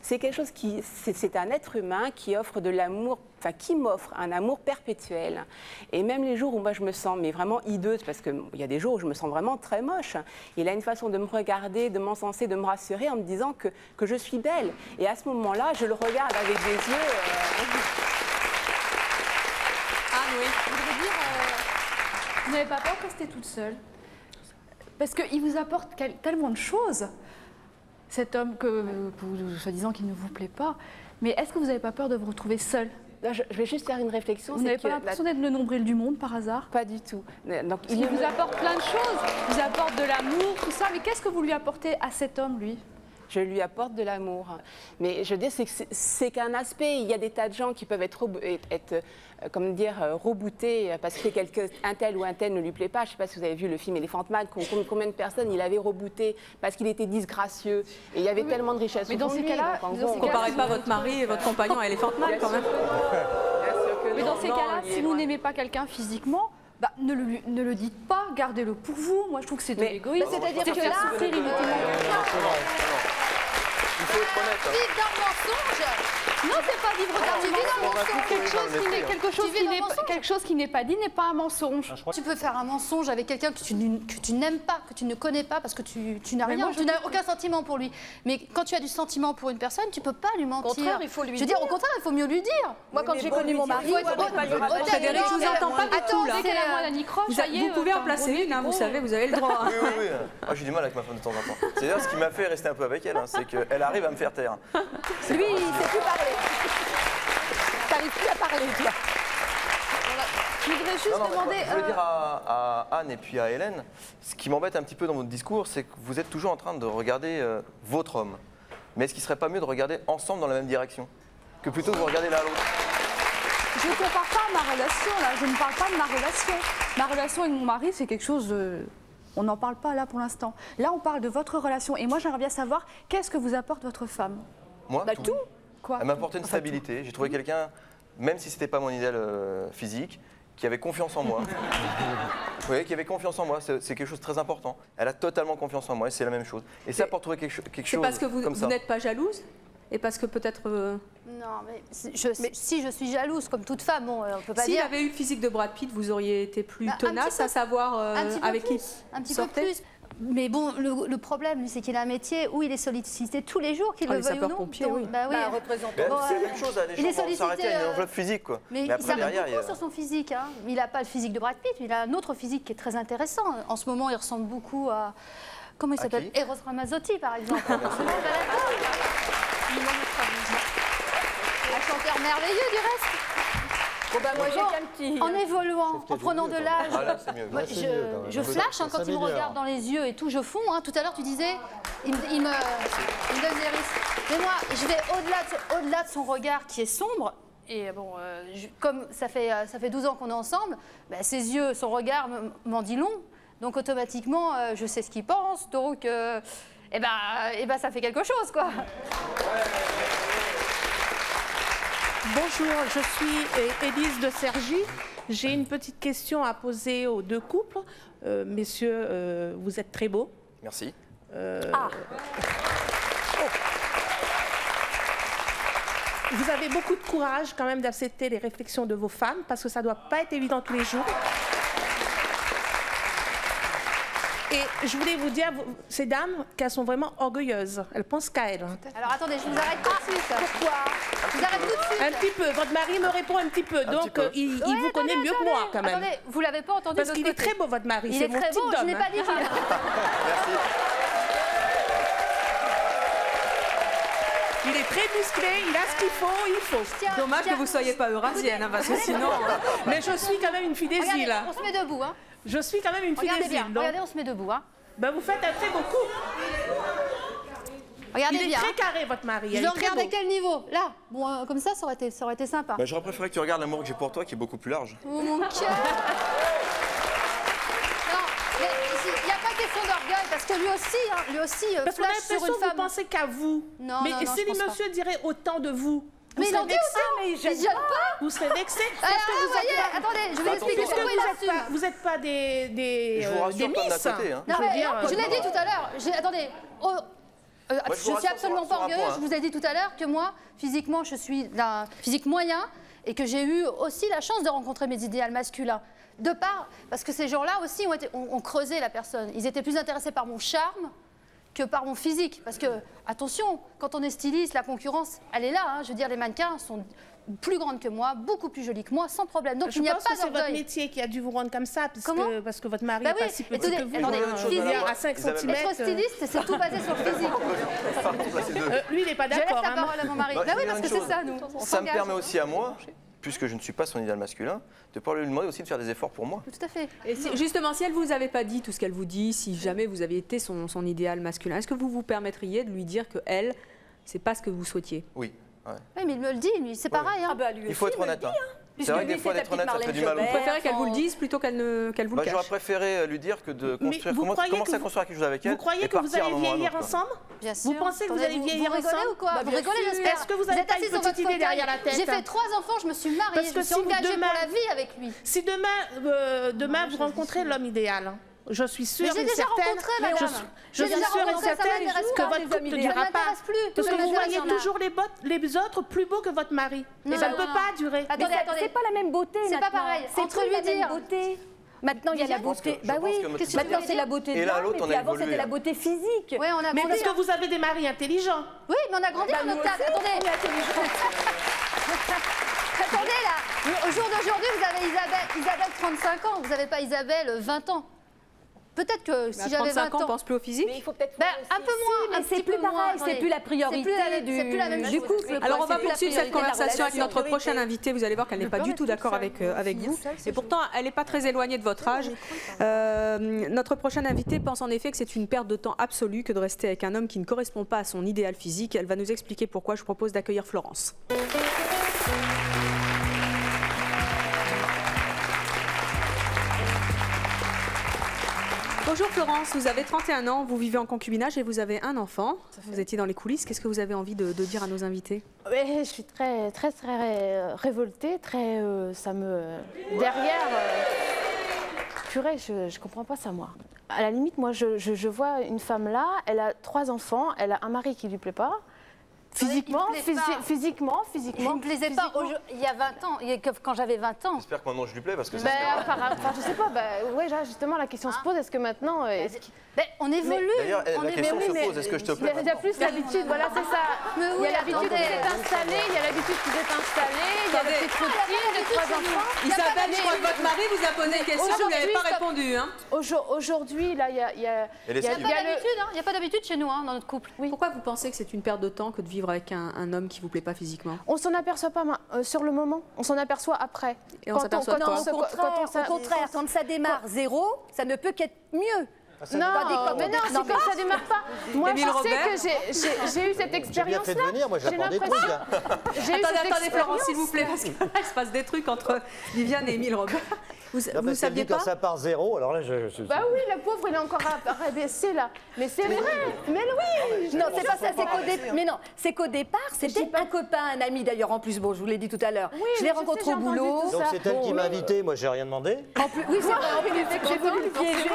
Speaker 12: C'est quelque chose qui, c'est un être humain qui offre de l'amour, enfin qui m'offre un amour perpétuel. Et même les jours où moi je me sens mais vraiment hideuse, parce qu'il y a des jours où je me sens vraiment très moche. Il a une façon de me regarder, de m'encenser, de me rassurer en me disant que, que je suis belle. Et à ce moment-là, je le regarde avec des yeux. euh,
Speaker 6: oui.
Speaker 9: Je voudrais dire, euh, vous n'avez pas peur de rester toute seule? Parce qu'il vous apporte tellement de choses, cet homme que, soi-disant qu'il ne vous plaît pas. Mais est-ce que vous n'avez pas peur de vous retrouver seule?
Speaker 12: Je, vais juste faire une réflexion.
Speaker 9: Vous n'avez pas l'impression
Speaker 12: la-
Speaker 9: d'être le nombril du monde par hasard?
Speaker 12: Pas du tout. Donc,
Speaker 9: Il
Speaker 12: il
Speaker 9: vous apporte plein de choses. Il vous apporte de l'amour, tout ça. Mais qu'est-ce que vous lui apportez à cet homme, lui?
Speaker 12: Je lui apporte de l'amour. Mais je veux dire, c'est c'est- c'est qu'un aspect. Il y a des tas de gens qui peuvent être, être, euh, comment dire, euh, rebootés parce que quelqu'un, un tel ou un tel ne lui plaît pas. Je ne sais pas si vous avez vu le film Elephant Man, com- com- combien de personnes il avait rebooté parce qu'il était disgracieux. Et il y avait
Speaker 9: Oui,
Speaker 12: tellement de richesses.
Speaker 9: mais dans ces cas-là- cas-là,
Speaker 6: Comparez pas votre mari et votre compagnon à Elephant Man quand même.
Speaker 9: Mais dans ces cas-là, si vous n'aimez pas quelqu'un physiquement, bah, ne, le, ne dites pas, gardez-le pour vous. Moi, je trouve que c'est de l'égoïsme.
Speaker 12: bah, c'est-à-dire
Speaker 9: C'est
Speaker 12: que là-
Speaker 9: inutilement quelqu'un.
Speaker 15: Il faut hein.
Speaker 8: Vive d'un mensonge Non, c'est pas vivre
Speaker 15: va
Speaker 9: mensonge.
Speaker 15: couper
Speaker 9: Quelque
Speaker 15: dans
Speaker 9: chose
Speaker 15: le
Speaker 9: qui n'est quelque chose qui n'est pas-
Speaker 8: mensonge.
Speaker 9: quelque chose qui n'est pas dit n'est pas un mensonge.
Speaker 8: Tu peux faire un mensonge avec quelqu'un que tu, n- que tu n'aimes pas, que tu ne connais pas, parce que tu, tu n'as rien, tu n'as aucun sentiment pour lui. Mais quand tu as du sentiment pour une personne, tu peux pas lui mentir.
Speaker 7: contraire, il faut lui
Speaker 8: Je veux dire,
Speaker 7: dire.
Speaker 8: au contraire, il faut mieux lui dire.
Speaker 7: Moi, quand j'ai connu mon
Speaker 12: dire,
Speaker 7: mari.
Speaker 6: Frédéric, je vous entends pas du
Speaker 8: Attends,
Speaker 6: tout là.
Speaker 8: c'est
Speaker 9: Dès qu'elle a moins d'anicroche,
Speaker 6: Vous, pouvez en placer une, hein,
Speaker 9: du
Speaker 6: vous savez, vous avez le droit.
Speaker 15: Oui, oui, oui. Moi, j'ai du mal avec ma femme de temps en temps. C'est d'ailleurs ce qui m'a fait rester un peu avec elle, hein, c'est qu'elle arrive à me faire taire.
Speaker 7: Lui, il ne sait plus parler. (laughs) T'arrives plus à parler, toi.
Speaker 9: Je voudrais juste
Speaker 15: Non, non, mais
Speaker 9: demander.
Speaker 15: je voulais
Speaker 9: euh,
Speaker 15: dire à, à Anne et puis à Hélène, ce qui m'embête un petit peu dans votre discours, c'est que vous êtes toujours en train de regarder euh, votre homme. Mais est-ce qu'il ne serait pas mieux de regarder ensemble dans la même direction Que plutôt que de regarder l'un à l'autre?
Speaker 9: Je ne compare pas ma relation, là. Je ne parle pas de ma relation. Ma relation avec mon mari, c'est quelque chose de... On n'en parle pas là pour l'instant. Là, on parle de votre relation. Et moi, j'aimerais bien savoir qu'est-ce que vous apporte votre femme?
Speaker 15: Moi,
Speaker 9: Bah,
Speaker 15: tout.
Speaker 9: tout. Quoi
Speaker 15: Elle m'apportait une stabilité. J'ai trouvé quelqu'un, même si c'était pas mon idéal euh, physique, qui avait confiance en moi. (laughs) Vous voyez, qui avait confiance en moi, c'est c'est quelque chose de très important. Elle a totalement confiance en moi et c'est la même chose. Et ça, pour trouver quelque, quelque
Speaker 6: C'est
Speaker 15: chose
Speaker 6: parce que vous, n'êtes pas jalouse Et parce que peut-être. euh,
Speaker 8: Non, mais, si je, si je suis jalouse, comme toute femme, bon, on peut pas
Speaker 6: S'il
Speaker 8: dire.
Speaker 6: avait eu le physique de Brad Pitt, vous auriez été plus
Speaker 8: Bah,
Speaker 6: tenace
Speaker 8: peu.
Speaker 6: à savoir euh,
Speaker 8: un petit peu
Speaker 6: avec
Speaker 8: plus,
Speaker 6: qui
Speaker 8: un petit
Speaker 6: sortait
Speaker 8: peu plus. Mais bon, le, le problème, lui, c'est qu'il a un métier où il est sollicité tous les jours, qu'il
Speaker 6: Ah,
Speaker 8: le veuille ou non.
Speaker 6: sapeurs-pompiers,
Speaker 8: Donc,
Speaker 6: oui.
Speaker 8: Bah oui.
Speaker 7: Bah, représentant.
Speaker 8: Bon,
Speaker 15: c'est la
Speaker 8: euh,
Speaker 15: même chose, hein, les
Speaker 8: il est
Speaker 15: gens vont s'arrêter à
Speaker 8: sollicité,
Speaker 15: une
Speaker 8: euh,
Speaker 15: enveloppe physique. Quoi.
Speaker 8: Mais, il
Speaker 15: après,
Speaker 8: s'arrête
Speaker 15: il
Speaker 8: beaucoup
Speaker 15: a...
Speaker 8: sur son physique. Hein. Il n'a pas le physique de Brad Pitt, il a un autre physique qui est très intéressant. En ce moment, il ressemble beaucoup à. Comment il s'appelle? Eros Ramazzotti, par exemple.
Speaker 15: Ah.
Speaker 8: Un chanteur merveilleux, du reste.
Speaker 7: Bon, bah, moi, j'ai
Speaker 8: Bon,
Speaker 7: qu'un petit.
Speaker 8: En évoluant, en prenant de l'âge.
Speaker 15: Ah.
Speaker 8: Moi,
Speaker 11: c'est
Speaker 8: je,
Speaker 11: mieux,
Speaker 8: flash hein, quand il me regarde dans les yeux et tout, je fonds. hein. Tout à l'heure, tu disais, il me, il me, il me donne des risques. Mais moi, je vais au-delà de, son regard qui est sombre. Et bon, euh, je- comme ça fait, euh, ça fait 12 ans qu'on est ensemble, bah, ses yeux, son regard me- m'en dit long. Donc automatiquement, euh, je sais ce qu'il pense. Donc, euh, eh ben, eh ben, ça fait quelque chose, quoi.
Speaker 17: Bonjour, je suis Élise de Sergy. J'ai une petite question à poser aux deux couples. Euh, messieurs, euh, vous êtes très beaux.
Speaker 15: Merci.
Speaker 17: Euh, Vous avez beaucoup de courage quand même d'accepter les réflexions de vos femmes parce que ça ne doit pas être évident tous les jours. Et je voulais vous dire, ces dames, qu'elles sont vraiment orgueilleuses. Elles pensent qu'à elles.
Speaker 8: Alors attendez, je vous arrête tout de suite. Pourquoi Je vous arrête tout de suite.
Speaker 17: Un petit peu. Votre mari me répond un petit peu. donc,
Speaker 8: petit peu.
Speaker 17: euh, il, il
Speaker 8: Ouais,
Speaker 17: vous connaît
Speaker 8: attendez,
Speaker 17: mieux que moi, quand même.
Speaker 8: Attendez, vous l'avez pas entendu
Speaker 17: Parce qu'il est très beau, votre mari.
Speaker 8: Il est
Speaker 17: mon
Speaker 8: très beau, je n'ai pas dit (laughs) qu'il
Speaker 17: Il est très musclé, il a ce qu'il faut, il faut.
Speaker 6: Dommage que vous ne soyez pas eurasienne, hein, parce que sinon.
Speaker 17: Mais je suis quand même une fille des
Speaker 8: Regardez,
Speaker 17: îles. hein.
Speaker 8: on se met debout. Hein.
Speaker 17: Je suis quand même une fille
Speaker 8: Regardez
Speaker 17: des
Speaker 8: bien,
Speaker 17: îles. donc-
Speaker 8: regardez, on se met debout. Hein.
Speaker 17: Ben, vous faites un très beau coup.
Speaker 8: Regardez
Speaker 17: il est
Speaker 8: bien.
Speaker 17: très
Speaker 8: hein.
Speaker 17: carré, votre mari.
Speaker 8: Je le regarde à
Speaker 17: beau.
Speaker 8: quel niveau Là. Bon, euh, comme ça, ça aurait été, ça aurait été sympa.
Speaker 15: Bah, J'aurais préféré que tu regardes l'amour que j'ai pour toi, qui est beaucoup plus large.
Speaker 8: Oh mon cœur Non, mais il n'y a pas question d'orgueil parce que lui aussi, hein, lui aussi euh,
Speaker 17: Parce
Speaker 8: flash sur
Speaker 17: l'impression
Speaker 8: une
Speaker 17: que vous
Speaker 8: femme.
Speaker 17: pensez qu'à vous.
Speaker 8: Non,
Speaker 17: mais
Speaker 8: non, non,
Speaker 17: si les
Speaker 8: pas.
Speaker 17: messieurs diraient autant de vous
Speaker 8: Mais
Speaker 17: vous
Speaker 8: il en
Speaker 17: serez
Speaker 8: dit
Speaker 17: vexé
Speaker 8: mais il gêne pas.
Speaker 17: Vous serez vexé
Speaker 8: Ah, vous voyez, attendez, je vais vous expliquer pourquoi
Speaker 17: vous
Speaker 8: il
Speaker 17: n'êtes
Speaker 8: assume.
Speaker 17: pas, vous n'êtes pas des, des,
Speaker 15: Je vous
Speaker 17: euh,
Speaker 15: rassure
Speaker 17: des miss.
Speaker 15: côté, hein.
Speaker 8: Non,
Speaker 17: Je
Speaker 8: mais,
Speaker 17: dire,
Speaker 8: je l'ai
Speaker 17: euh,
Speaker 8: dit tout à l'heure. Attendez. oh, euh,
Speaker 15: Moi, je vous
Speaker 8: suis absolument pas orgueilleuse. Je vous ai dit tout à l'heure que moi, physiquement, je suis d'un physique moyen et que j'ai eu aussi la chance de rencontrer mes idéaux masculins. De part, parce que ces gens-là aussi ont, été- ont- ont creusé la personne. Ils étaient plus intéressés par mon charme que par mon physique. Parce que, attention, quand on est styliste, la concurrence, elle est là. hein. Je veux dire, les mannequins sont plus grandes que moi, beaucoup plus jolies que moi, sans problème. Donc
Speaker 17: je
Speaker 8: il n'y a
Speaker 17: pense
Speaker 8: pas
Speaker 17: que c'est votre métier qui a dû vous rendre comme ça, parce,
Speaker 8: Comment
Speaker 17: que, parce que votre mari
Speaker 8: Bah
Speaker 17: est
Speaker 8: oui,
Speaker 17: pas si petit que vous.
Speaker 8: attendez, physique-
Speaker 17: à 5
Speaker 15: Isabelle.
Speaker 17: cm.
Speaker 8: Être styliste, c'est tout basé sur le physique. (laughs)
Speaker 17: Euh, lui, il n'est pas
Speaker 8: Je laisse
Speaker 17: d'accord.
Speaker 8: la
Speaker 17: hein.
Speaker 8: parole à mon mari.
Speaker 15: Bah,
Speaker 8: Bah oui, parce que c'est ça, nous.
Speaker 15: Ça me permet aussi à moi, puisque je ne suis pas son idéal masculin, de pouvoir lui demander aussi de faire des efforts pour moi.
Speaker 8: Tout à fait.
Speaker 6: Et si- justement, si elle vous avait pas dit tout ce qu'elle vous dit, si jamais vous aviez été son, son idéal masculin, est-ce que vous vous permettriez de lui dire que elle, c'est pas ce que vous souhaitiez?
Speaker 15: Oui. ouais.
Speaker 8: Oui, mais il me le dit, lui, c'est pareil. Hein.
Speaker 15: Il faut être honnête. hein. C'est vrai que des fois, d'être honnête, ça fait du mal.
Speaker 6: Vous préférez qu'elle vous le dise plutôt qu'elle ne, qu'elle vous
Speaker 15: Bah,
Speaker 6: le
Speaker 15: J'aurais
Speaker 6: cache
Speaker 15: préféré euh, lui dire que de construire,
Speaker 17: vous
Speaker 15: comment- commencer à construire quelque chose avec elle.
Speaker 17: Vous croyez que vous allez vieillir ensemble?
Speaker 8: Bien
Speaker 17: Vous
Speaker 8: sûr.
Speaker 17: pensez que vous allez vieillir
Speaker 8: vous rigolez
Speaker 17: ensemble?
Speaker 8: ou quoi
Speaker 17: Bah,
Speaker 8: Vous rigolez, j'espère.
Speaker 17: Est-ce que vous avez
Speaker 8: êtes
Speaker 17: pas une petite idée derrière la tête
Speaker 8: J'ai fait trois enfants, je me suis mariée, je me suis
Speaker 17: vous
Speaker 8: engagée pour la vie avec lui.
Speaker 17: Si demain, euh, demain vous rencontrez l'homme idéal, hein, je suis sûre
Speaker 8: Mais
Speaker 17: et
Speaker 8: déjà
Speaker 17: certaine, je suis, je sûre et certaine que
Speaker 8: pas,
Speaker 17: votre couple ne durera pas.
Speaker 8: plus,
Speaker 17: Parce que vous voyez toujours les, bottes- les autres plus beaux que votre mari.
Speaker 8: Non,
Speaker 17: et ça ne peut
Speaker 8: non.
Speaker 17: pas durer.
Speaker 8: Attendez,
Speaker 18: Mais ça-
Speaker 8: attendez.
Speaker 18: C'est pas la même beauté.
Speaker 8: C'est pas pareil.
Speaker 18: C'est
Speaker 8: Entre
Speaker 18: plus
Speaker 8: lui
Speaker 18: la même
Speaker 8: dire-
Speaker 18: beauté. Maintenant, il y a la beauté.
Speaker 15: que-
Speaker 18: Bah oui. Maintenant, c'est la beauté de l'homme,
Speaker 15: l'autre,
Speaker 18: et puis avant, c'était la
Speaker 15: hein.
Speaker 18: beauté physique.
Speaker 8: Oui, on a
Speaker 17: Mais parce que vous avez des maris intelligents.
Speaker 8: Oui, mais on a grandi
Speaker 18: Bah,
Speaker 8: dans notre
Speaker 18: nous
Speaker 8: table. Attendez. (laughs) Attendez là. Au jour d'aujourd'hui, vous avez Isabelle, Isabelle 35 ans. Vous n'avez pas Isabelle euh, 20 ans. Peut-être que si j'avais
Speaker 6: 35
Speaker 8: 20
Speaker 6: ans, on
Speaker 8: ans.
Speaker 6: pense plus au physique
Speaker 18: Mais il faut peut-être.
Speaker 8: Ben, un peu moins,
Speaker 18: mais c'est plus pareil, c'est plus la priorité
Speaker 8: C'est plus la même-
Speaker 18: du-
Speaker 8: c'est plus la même
Speaker 18: du
Speaker 8: chose.
Speaker 18: couple.
Speaker 6: Alors on va poursuivre cette conversation avec notre prochaine invitée. Vous allez voir qu'elle n'est pas du tout d'accord avec, euh, avec vous. Et pourtant, elle n'est pas très éloignée de votre âge. Euh, notre prochaine invitée pense en effet que c'est une perte de temps absolue que de rester avec un homme qui ne correspond pas à son idéal physique. Elle va nous expliquer pourquoi. Je vous propose d'accueillir Florence. Bonjour Florence, vous avez 31 ans, vous vivez en concubinage et vous avez un enfant. Vous étiez dans les coulisses. Qu'est-ce que vous avez envie de, de dire à nos invités?
Speaker 19: Ouais, je suis très, très, très révoltée, très, euh, ça me, derrière, euh, purée, je, je comprends pas ça moi. À la limite, moi, je, je- je vois une femme là, elle a trois enfants, elle a un mari qui lui plaît pas, physiquement,
Speaker 8: il
Speaker 19: physi-
Speaker 8: pas.
Speaker 19: physiquement,
Speaker 8: Il
Speaker 19: physiquement.
Speaker 8: ne me plaisait pas il y a 20 ans, il quand j'avais 20 ans.
Speaker 15: J'espère que maintenant je lui plais parce que ça
Speaker 19: Ben, enfin, je sais pas, bah, ouais, là, justement, la question se pose, est-ce que maintenant... euh, qu'il-
Speaker 8: Ben, on évolue.
Speaker 15: D'ailleurs, la
Speaker 8: évolue.
Speaker 15: question se
Speaker 19: mais
Speaker 15: pose, est-ce que je te
Speaker 19: Il y a
Speaker 15: plais
Speaker 19: déjà plus l'habitude, voilà, c'est ça.
Speaker 8: Mais
Speaker 19: il
Speaker 8: oui,
Speaker 19: y a l'habitude qui s'est installée, il y a l'habitude qui s'est installée, il y a la petite routine, les trois enfants.
Speaker 6: Isabelle, je crois que votre mari vous a posé une question, vous n'avez pas répondu. Hein.
Speaker 19: Aujourd- Aujourd'hui, là, il y a... il
Speaker 15: est
Speaker 19: il
Speaker 8: Il n'y
Speaker 19: il
Speaker 8: a pas d'habitude, hein. il y a pas d'habitude chez nous, hein, dans notre couple.
Speaker 6: Pourquoi vous pensez que c'est une perte de temps que de vivre avec un, un homme qui vous plaît pas physiquement?
Speaker 19: On s'en aperçoit pas ma- euh, sur le moment, on s'en aperçoit après.
Speaker 6: Et on s'aperçoit
Speaker 19: quand quand on s'a-
Speaker 7: au contraire, quand ça démarre zéro, ça ne peut qu'être mieux.
Speaker 11: Ça
Speaker 19: non,
Speaker 11: démarre pas.
Speaker 19: mais non, c'est comme ça démarre pas. Moi,
Speaker 6: Émile
Speaker 19: je
Speaker 6: Robert
Speaker 19: sais que j'ai- eu cette
Speaker 11: J'ai bien
Speaker 19: expérience-là.
Speaker 11: fait de venir, moi
Speaker 19: J'ai
Speaker 11: j'apprends des trucs.
Speaker 19: l'impression-
Speaker 11: hein.
Speaker 19: J'ai eu
Speaker 6: Attendez,
Speaker 19: cette
Speaker 6: attendez, Florence, s'il vous plaît, parce qu'il se passe des trucs entre Viviane et Émile Robert. Vous,
Speaker 11: Non,
Speaker 6: vous saviez
Speaker 11: quand
Speaker 6: pas
Speaker 11: ça part zéro, alors là je. je-
Speaker 19: Bah oui, le pauvre, il est encore rabaisser là. Mais c'est vrai.
Speaker 7: Mais oui Non, c'est pas ça, c'est qu'au dé- Mais non, c'est qu'au départ, c'était un copain, un ami d'ailleurs en plus, bon, je vous l'ai dit tout à l'heure. je l'ai
Speaker 19: je
Speaker 7: rencontré au boulot.
Speaker 11: Donc c'est elle qui
Speaker 7: Bon,
Speaker 11: m'a invité, moi j'ai rien demandé.
Speaker 7: En plus, oui, c'est vrai, en plus, (laughs) j'ai voulu piéger.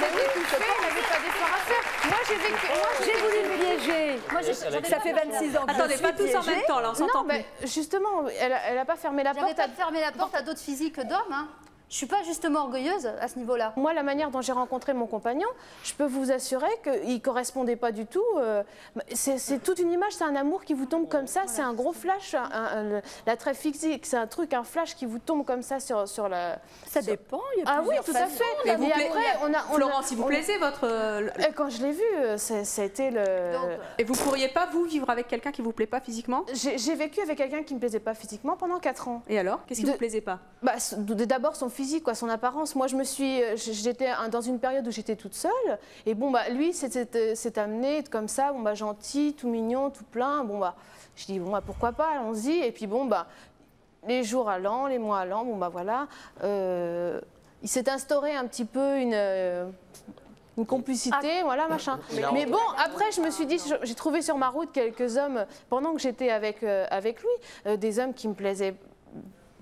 Speaker 19: Mais oui, tu sais, il n'avait pas d'effort à faire. Moi, j'ai vécu. Moi,
Speaker 7: J'ai voulu le piéger.
Speaker 19: Moi, j'ai-
Speaker 7: Ça
Speaker 19: j'en ai
Speaker 7: fait
Speaker 19: pas
Speaker 7: 26 ans que je
Speaker 6: Attendez,
Speaker 7: suis
Speaker 6: pas tous en
Speaker 7: piégée.
Speaker 6: même temps, là, on s'entend
Speaker 19: Non, mais justement, elle a, elle a pas fermé la porte.
Speaker 8: pas fermé la porte à d'autres physiques d'hommes. Hein. Je suis pas justement orgueilleuse à ce niveau-là.
Speaker 19: Moi, la manière dont j'ai rencontré mon compagnon, je peux vous assurer qu'il ne correspondait pas du tout. euh, c'est toute une image, c'est un amour qui vous tombe comme ça, c'est un gros flash. un- la trêve physique, c'est un truc, un flash qui vous tombe comme ça sur, sur la.
Speaker 7: Ça dépend, il y a
Speaker 19: Ah oui, tout à fait.
Speaker 6: Et vous
Speaker 19: après, on a. on a-
Speaker 6: Florence, si vous
Speaker 19: on-
Speaker 6: plaisez votre... euh,
Speaker 19: Et quand je l'ai vu, euh, a été le.
Speaker 6: Et vous pourriez pas, vous, vivre avec quelqu'un qui vous plaît pas physiquement?
Speaker 19: J'ai vécu avec quelqu'un qui ne me plaisait pas physiquement pendant 4 ans.
Speaker 6: Et alors? Qu'est-ce qui
Speaker 19: De-
Speaker 6: vous plaisait pas?
Speaker 19: Bah, D'abord son physique, quoi, son apparence. Moi, je me suis, euh, j'étais dans une période où j'étais toute seule. Et bon, bah, lui, s'est s'est amené comme ça, bon, bah, gentil, tout mignon, tout plein. Bon, bah, je dis, bon, bah, pourquoi pas, allons-y. Et puis, bon, bah, les jours allant, les mois allant, bon, bah, voilà. euh, il s'est instauré un petit peu une. euh, une complicité, voilà, machin. Mais bon, après, je me suis dit, j'ai trouvé sur ma route quelques hommes, pendant que j'étais avec, euh, avec lui, euh, des hommes qui me plaisaient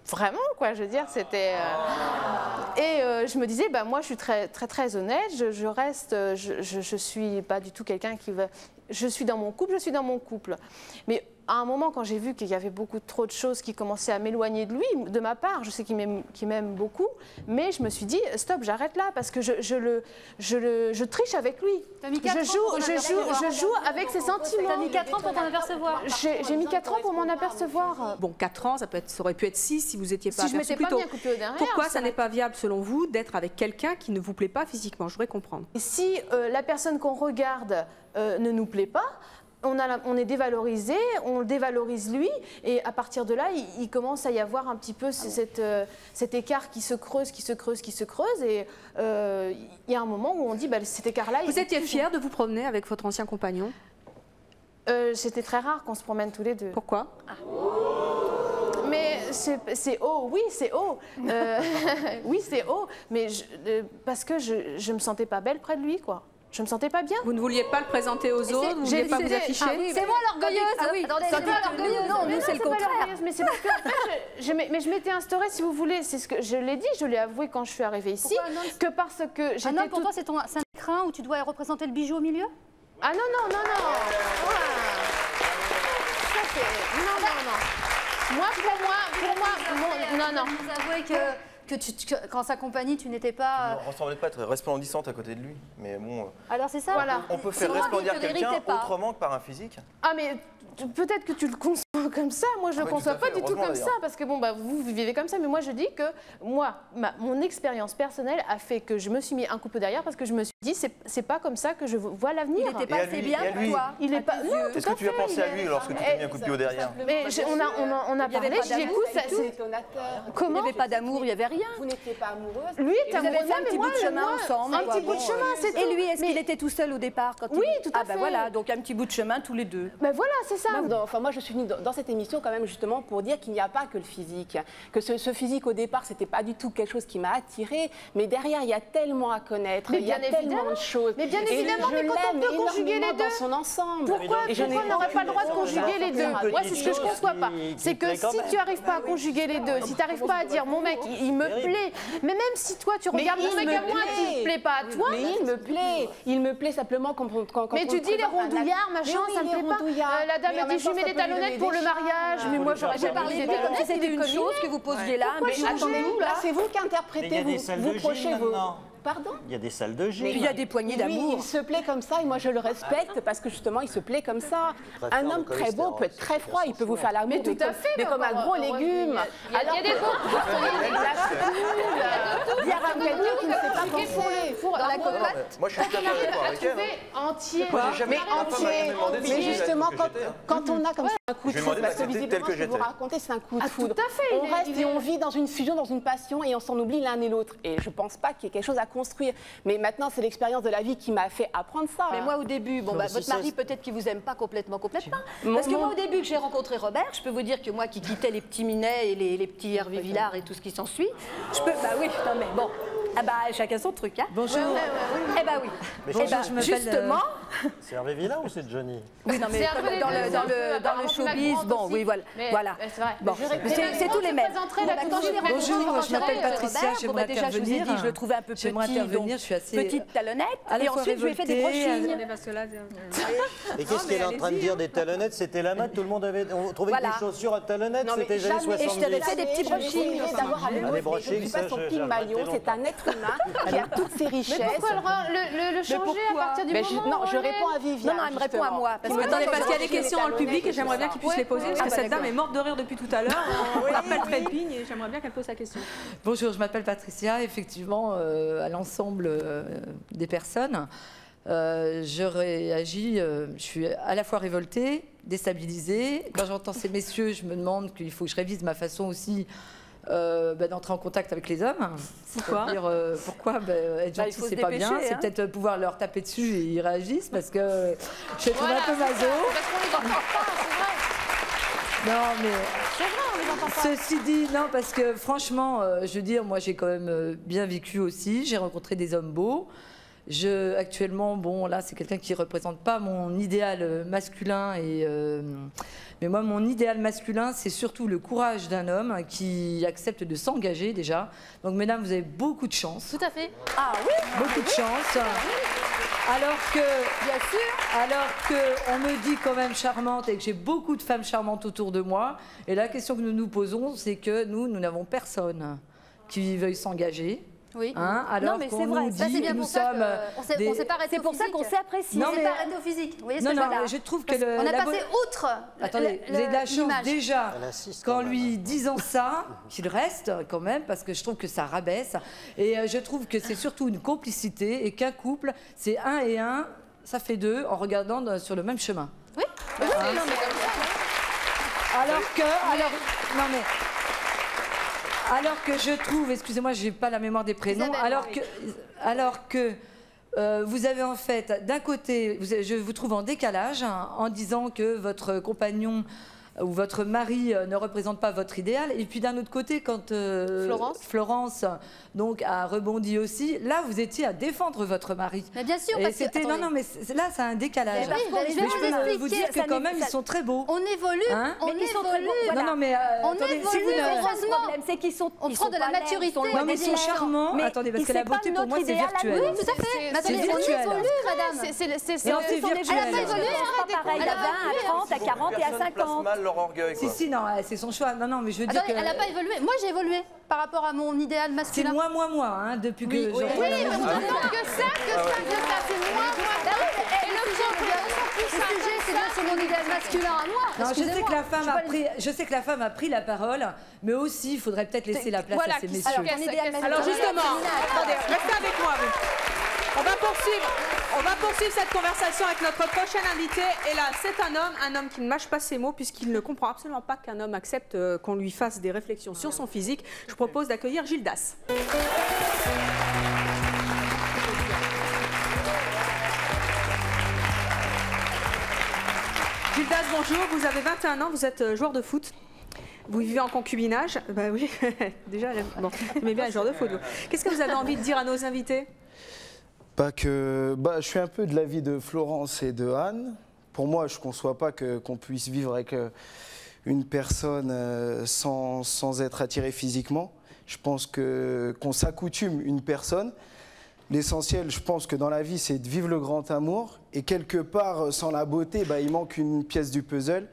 Speaker 19: vraiment, quoi. Je veux dire, c'était. euh, Et euh, je me disais, bah, moi, je suis très, très, honnête. Je, reste. euh, Je, suis pas du tout quelqu'un qui va. Je suis dans mon couple, je suis dans mon couple. Mais à un moment, quand j'ai vu qu'il y avait beaucoup trop de choses qui commençaient à m'éloigner de lui, de ma part, je sais qu'il m'aime beaucoup, mais je me suis dit, stop, j'arrête là, parce que je, je le, je, le, je triche avec lui.
Speaker 8: T'as mis quatre
Speaker 19: Je
Speaker 8: ans
Speaker 19: joue,
Speaker 8: pour t'en
Speaker 19: je joue, je joue avec ses sentiments.
Speaker 8: T'as mis 4 ans pour t'en apercevoir.
Speaker 19: J'ai mis 4 ans pour m'en apercevoir.
Speaker 6: Bon, 4 ans, ça, peut être, ça aurait pu être 6 si vous étiez pas
Speaker 19: Si je
Speaker 6: aperçu plus tôt.
Speaker 19: bien coupée au derrière,
Speaker 6: Pourquoi
Speaker 19: ça
Speaker 6: ça n'est pas viable, selon vous, d'être avec quelqu'un qui ne vous plaît pas physiquement? Je voudrais comprendre.
Speaker 19: Et si euh, la personne qu'on regarde euh, ne nous plaît pas, on, a la- on est dévalorisé, on le dévalorise lui, et à partir de là, il, il commence à y avoir un petit peu cette, euh, cet écart qui se creuse, qui se creuse, qui se creuse, et euh, il y a un moment où on dit, bah, cet écart-là...
Speaker 6: Vous étiez fière de vous promener avec votre ancien compagnon?
Speaker 19: Euh, C'était très rare qu'on se promène tous les deux.
Speaker 6: Pourquoi?
Speaker 19: Mais c'est haut, oui, c'est haut. (laughs) Oui, c'est haut, mais je- parce que je, je me sentais pas belle près de lui, quoi. Je me sentais pas bien.
Speaker 6: Vous ne vouliez pas le présenter aux
Speaker 19: c'est-
Speaker 6: autres Vous ne vouliez pas vous
Speaker 19: c'est-
Speaker 6: afficher
Speaker 19: ah oui,
Speaker 8: C'est moi l'orgueilleuse.
Speaker 7: Ah oui.
Speaker 8: Attendez, c'est moi
Speaker 7: dit-
Speaker 8: l'orgueilleuse.
Speaker 7: Non, nous, c'est le contraire.
Speaker 19: Mais c'est parce que en fait, je, je m'ai- mais je m'étais instaurée, si vous voulez, c'est ce que je l'ai dit, je l'ai avoué quand je suis arrivée ici,
Speaker 8: Pourquoi
Speaker 19: que parce que
Speaker 8: Un
Speaker 19: j'étais
Speaker 8: homme, pour
Speaker 19: toute-
Speaker 8: toi, c'est ton c'est un écrin où tu dois représenter le bijou au milieu
Speaker 19: Ah non non non non. Ça, c'est- non non non. Moi pour moi pour moi mon- non non.
Speaker 8: Vous avouez que, que, tu, que- qu'en sa compagnie, tu n'étais pas.
Speaker 15: On semblait pas être resplendissante à côté de lui. Mais bon, euh,
Speaker 8: Alors c'est ça
Speaker 19: Voilà.
Speaker 15: on peut faire resplendir
Speaker 8: que
Speaker 15: quelqu'un autrement que par un physique.
Speaker 19: Ah mais peut-être que tu le conçois (laughs) comme ça, moi je
Speaker 15: Ah
Speaker 19: le
Speaker 15: oui,
Speaker 19: conçois pas
Speaker 15: fait,
Speaker 19: du tout comme ça parce que bon bah vous, vous vivez comme ça mais moi je dis que moi ma- mon expérience personnelle a fait que je me suis mis un couple derrière parce que je me suis dit c'est pas comme ça que je vois l'avenir.
Speaker 7: Il n'était pas assez
Speaker 15: lui-
Speaker 7: bien pour toi.
Speaker 19: Il est pas non,
Speaker 15: Est-ce que tu as pensé à lui lorsque tu t'es mis un coup de pied au derrière
Speaker 19: Mais on a on a, on a
Speaker 7: Il y avait
Speaker 19: parlé,
Speaker 7: pas
Speaker 19: je dis
Speaker 7: d'amour
Speaker 19: écoute ça
Speaker 7: et tout,
Speaker 19: c'est
Speaker 12: Donateur.
Speaker 7: Il
Speaker 19: comment
Speaker 7: n'y avait pas d'amour, il n'y avait rien.
Speaker 12: Vous n'étiez pas amoureuse.
Speaker 19: lui
Speaker 7: avez
Speaker 19: amoureux
Speaker 7: fait un petit bout de chemin ensemble.
Speaker 19: un
Speaker 7: quoi.
Speaker 19: petit bout de chemin
Speaker 7: euh,
Speaker 19: c'est
Speaker 7: Et lui, est-ce qu'il était tout seul au départ quand
Speaker 19: Oui, tout à
Speaker 7: Ah ben
Speaker 19: fait.
Speaker 7: voilà, donc un petit bout de chemin tous les deux.
Speaker 19: Ben voilà c'est ça.
Speaker 12: Non, Enfin, moi, je suis venue dans, dans cette émission quand même justement pour dire qu'il n'y a pas que le physique. Que ce, ce physique, au départ, c'était pas du tout quelque chose qui m'a attirée. Mais derrière, il y a tellement à connaître.
Speaker 19: Mais
Speaker 12: il y a
Speaker 19: bien
Speaker 12: tellement
Speaker 19: évidemment.
Speaker 12: de choses.
Speaker 19: Mais bien
Speaker 12: Et
Speaker 19: évidemment,
Speaker 12: je
Speaker 19: mais quand on peut conjuguer les deux.
Speaker 12: dans son ensemble.
Speaker 19: Pourquoi,
Speaker 12: Et
Speaker 19: pourquoi on n'aurait pas le droit de conjuguer les deux Moi, c'est ce que je
Speaker 11: chose
Speaker 19: conçois pas. C'est que si tu n'arrives pas à conjuguer les deux, si tu n'arrives pas à dire mon mec, il, me plaît, mais même si toi tu regardes mon mec
Speaker 12: me
Speaker 19: à moi qui ne
Speaker 12: plaît.
Speaker 19: plaît pas à toi,
Speaker 12: Mais il me plaît. Il me plaît simplement quand, quand
Speaker 19: mais
Speaker 12: on
Speaker 19: tu dis les rondouillards, machin, ça
Speaker 12: oui,
Speaker 19: me plaît pas. Euh, la dame Me dit je mets des talonnettes pour le mariage,
Speaker 12: charmes.
Speaker 19: mais moi j'aurais
Speaker 11: faire
Speaker 19: mis des talonnettes,
Speaker 7: c'était une chose que vous posiez là,
Speaker 12: Mais attendez-vous, là, c'est vous qui interprétez, vous, prochez vos... Pardon
Speaker 11: Il y a des salles de gym.
Speaker 7: Puis il y a des poignées
Speaker 12: Oui,
Speaker 7: d'amour.
Speaker 12: il se plaît comme ça et moi je le respecte parce que justement il se plaît comme ça. Un homme très beau peut être très froid, il peut vous faire l'amour,
Speaker 19: Mais tout à fait,
Speaker 12: mais comme un gros légume.
Speaker 19: il y a- il y a
Speaker 12: Alors
Speaker 19: des.
Speaker 12: Il y a quelqu'un qui ne sait pas penser.
Speaker 19: pour-
Speaker 7: la cocotte.
Speaker 15: Moi, je suis tout à fait d'accord avec elle.
Speaker 19: trouver
Speaker 15: hein.
Speaker 19: entier.
Speaker 15: Jamais-
Speaker 12: entier, mais justement quand, on a comme ça un coup de foudre, parce que visiblement
Speaker 15: que
Speaker 12: ce que vous racontez c'est un coup de
Speaker 19: Ah, tout
Speaker 12: foudre.
Speaker 19: à fait,
Speaker 12: On reste et on vit dans une fusion, dans une passion et on s'en oublie l'un et l'autre. Et je pense pas qu'il y ait quelque chose à construire. Mais maintenant, c'est l'expérience de la vie qui m'a fait apprendre ça.
Speaker 7: Mais moi, au début, bon, bah, votre mari, peut-être qu'il vous aime pas complètement, complètement.
Speaker 12: Mon-
Speaker 7: Parce que moi, au début, que j'ai rencontré Robert, je peux vous dire que moi qui quittais les petits Minets et les, les petits Hervé Villard et tout ce qui s'ensuit, je peux. Bah oui, non mais bon. Ah bah chacun son truc, hein.
Speaker 11: Bonjour.
Speaker 7: Ouais, ouais, ouais, ouais. Eh bah oui.
Speaker 11: Mais
Speaker 7: Eh
Speaker 11: bonjour,
Speaker 7: bah,
Speaker 11: je m'appelle,
Speaker 7: justement.
Speaker 11: C'est Hervé Villa ou c'est Johnny?
Speaker 7: Oui, non, mais
Speaker 8: C'est
Speaker 7: dans, le,
Speaker 8: c'est
Speaker 7: dans le, dans le showbiz, bon,
Speaker 8: aussi.
Speaker 7: oui, voilà.
Speaker 8: Mais,
Speaker 7: voilà.
Speaker 8: euh, c'est vrai.
Speaker 7: Bon, c'est c'est tous les mêmes.
Speaker 20: Bonjour, je m'appelle Patricia, j'aimerais
Speaker 7: déjà, je vous ai dit, je le trouvais un peu petit, donc
Speaker 20: je suis assez-
Speaker 7: petite talonnette.
Speaker 20: à
Speaker 7: Et ensuite, je lui ai fait des brochines. (laughs)
Speaker 11: Et qu'est-ce qu'elle est en train de dire des talonnettes? C'était la mode, tout le monde avait on trouvait
Speaker 7: Voilà.
Speaker 11: que des chaussures à talonnettes,
Speaker 12: Non, mais
Speaker 11: c'était les années
Speaker 12: jamais.
Speaker 11: 70.
Speaker 7: Et je t'avais fait des petits brochings.
Speaker 12: d'avoir un
Speaker 11: Ah,
Speaker 12: je
Speaker 11: ça,
Speaker 12: pas son Pygmalion,
Speaker 11: arrêté
Speaker 12: c'est un être qui a toutes ses richesses.
Speaker 8: Mais pourquoi le, re- le, le, le changer à partir du
Speaker 12: Mais je-
Speaker 8: moment
Speaker 12: Non,
Speaker 8: où
Speaker 12: je
Speaker 8: on est-
Speaker 12: réponds à Viviane.
Speaker 7: Non, non, elle me répond à moi, parce que-
Speaker 6: Attendez, parce qu'il y a des questions dans le public et j'aimerais bien qu'ils puissent les poser, parce
Speaker 7: Ah
Speaker 6: que
Speaker 7: bah,
Speaker 6: cette dame est morte de rire depuis tout à l'heure. On l'appelle trépigne et j'aimerais bien qu'elle pose sa question.
Speaker 20: Bonjour, je m'appelle Patricia. Effectivement, euh, à l'ensemble euh, des personnes, euh, je réagis, euh, je suis à la fois révoltée, déstabilisée. Quand j'entends ces messieurs, je me demande qu'il faut que je révise ma façon aussi euh, bah, d'entrer en contact avec les hommes.
Speaker 6: Pourquoi
Speaker 20: euh, Pourquoi bah, Être
Speaker 7: Bah, il
Speaker 20: gentil, c'est pas bien. C'est
Speaker 7: hein.
Speaker 20: peut-être pouvoir leur taper dessus et ils réagissent parce que je trouve
Speaker 8: Voilà,
Speaker 20: un peu maso.
Speaker 8: Parce qu'on les entend pas, c'est vrai.
Speaker 20: Non, mais
Speaker 8: C'est vrai, on les entend pas.
Speaker 20: Ceci dit, non, parce que franchement, euh, je veux dire, moi j'ai quand même euh, bien vécu aussi. J'ai rencontré des hommes beaux. Je, actuellement, bon, là, c'est quelqu'un qui ne représente pas mon idéal euh, masculin. Et, euh, mais moi, mon idéal masculin, c'est surtout le courage d'un homme qui accepte de s'engager déjà. Donc, mesdames, vous avez beaucoup de chance.
Speaker 8: Tout à fait.
Speaker 7: Ah oui
Speaker 20: Beaucoup de chance. Alors que,
Speaker 7: Bien sûr.
Speaker 20: alors que on me dit quand même charmante et que j'ai beaucoup de femmes charmantes autour de moi. Et la question que nous nous posons, c'est que nous, nous n'avons personne qui veuille s'engager.
Speaker 8: Oui.
Speaker 20: Hein, alors
Speaker 7: Non, mais
Speaker 20: qu'on
Speaker 7: c'est vrai,
Speaker 8: c'est bien pour ça qu'on
Speaker 20: des-
Speaker 7: C'est pour ça qu'on s'est apprécié.
Speaker 20: Non,
Speaker 8: On s'est
Speaker 20: mais-
Speaker 8: pas arrêté au physique. Vous voyez ce
Speaker 20: Non,
Speaker 8: que je
Speaker 20: non,
Speaker 8: veux dire
Speaker 20: mais je trouve que le-
Speaker 8: On a
Speaker 20: la
Speaker 8: passé outre
Speaker 20: Attendez,
Speaker 8: le-
Speaker 20: vous avez de la chance déjà qu'en lui disant ça, qu'il reste quand même, parce que je trouve que ça rabaisse. Et euh, je trouve que c'est surtout une complicité et qu'un couple, c'est un et un, ça fait deux en regardant sur le même chemin.
Speaker 8: Oui, oui,
Speaker 20: Hein
Speaker 8: non, mais comme ça.
Speaker 20: Alors que, alors, non mais, alors que je trouve, excusez-moi, j'ai pas la mémoire des prénoms,
Speaker 8: Isabelle,
Speaker 20: alors que, alors que euh, vous avez en fait, d'un côté, vous je vous trouve en décalage hein, en disant que votre compagnon ou votre mari euh, ne représente pas votre idéal, et puis d'un autre côté, quand euh,
Speaker 8: Florence.
Speaker 20: Florence, donc a rebondi aussi, là vous étiez à défendre votre mari.
Speaker 8: Mais bien sûr,
Speaker 20: Et
Speaker 8: parce que-
Speaker 20: non non mais là c'est un décalage.
Speaker 8: Mais parce qu'on-
Speaker 20: Mais
Speaker 8: je vais vous
Speaker 20: peux
Speaker 8: expliquer,
Speaker 20: vous dire que
Speaker 7: ça
Speaker 20: quand même
Speaker 7: ça-
Speaker 20: ils sont très beaux.
Speaker 8: On évolue,
Speaker 20: Hein
Speaker 8: on évolue.
Speaker 7: voilà.
Speaker 20: Non non mais euh,
Speaker 8: On
Speaker 20: attendez,
Speaker 8: évolue,
Speaker 20: si vous
Speaker 8: heureusement.
Speaker 7: Le problème, c'est qu'ils sont.
Speaker 8: On
Speaker 7: ils
Speaker 8: prend
Speaker 7: sont
Speaker 8: de la maturité.
Speaker 7: ils sont loin
Speaker 20: Non, mais ils sont charmants.
Speaker 7: Mais
Speaker 20: Attendez, parce que la beauté, pour moi, c'est
Speaker 7: à
Speaker 20: virtuel.
Speaker 8: Oui, tout à fait.
Speaker 20: C'est
Speaker 8: on
Speaker 20: virtuel.
Speaker 8: évolue, madame.
Speaker 7: C'est- c'est-
Speaker 8: Elle a pas évolué, Elle
Speaker 7: à
Speaker 8: a
Speaker 7: 20, à
Speaker 8: évolué,
Speaker 7: 30, à 40 et à
Speaker 15: Personne place
Speaker 7: 50.
Speaker 15: Leur orgueil.
Speaker 20: Si,
Speaker 15: quoi.
Speaker 20: si, non, c'est son choix. Non, non, mais je veux dire que.
Speaker 8: elle n'a pas évolué. Moi, j'ai évolué par rapport à mon idéal
Speaker 20: C'est
Speaker 8: masculin.
Speaker 20: moi, moi, moi, hein, depuis que
Speaker 8: Oui,
Speaker 20: je
Speaker 8: oui,
Speaker 20: la
Speaker 8: mais demande que ça, que ça, que ça. C'est moi, moi. Bah oui, mais et le sujet, c'est bien c'est sur mon idéal masculin à moi.
Speaker 20: Non, je sais que la femme
Speaker 8: Je
Speaker 20: a pris, je sais que la femme a pris la parole, mais aussi il faudrait peut-être laisser la place
Speaker 6: Voilà,
Speaker 20: à ces messieurs.
Speaker 7: Alors,
Speaker 6: justement, attendez, restez avec moi. On va poursuivre. On va poursuivre cette conversation avec notre prochain invité. Et là, c'est un homme, un homme qui ne mâche pas ses mots puisqu'il ne comprend absolument pas qu'un homme accepte euh, qu'on lui fasse des réflexions sur son physique. Je propose d'accueillir Gilles Das. Gilles Das, bonjour. Vous avez 21 ans, vous êtes euh, joueur de foot. Vous vivez en concubinage Bah oui, (laughs) déjà, bon, mais bien les joueurs de foot. Qu'est-ce que vous avez envie de dire à nos invités?
Speaker 13: Pas que. Bah, je suis un peu de l'avis de Florence et de Anne. Pour moi, je ne conçois pas qu'on puisse vivre avec euh, une personne euh, sans, sans être attiré physiquement. Je pense qu'on s'accoutume une personne. L'essentiel, je pense que dans la vie, c'est de vivre le grand amour. Et quelque part, euh, sans la beauté, bah, il manque une pièce du puzzle.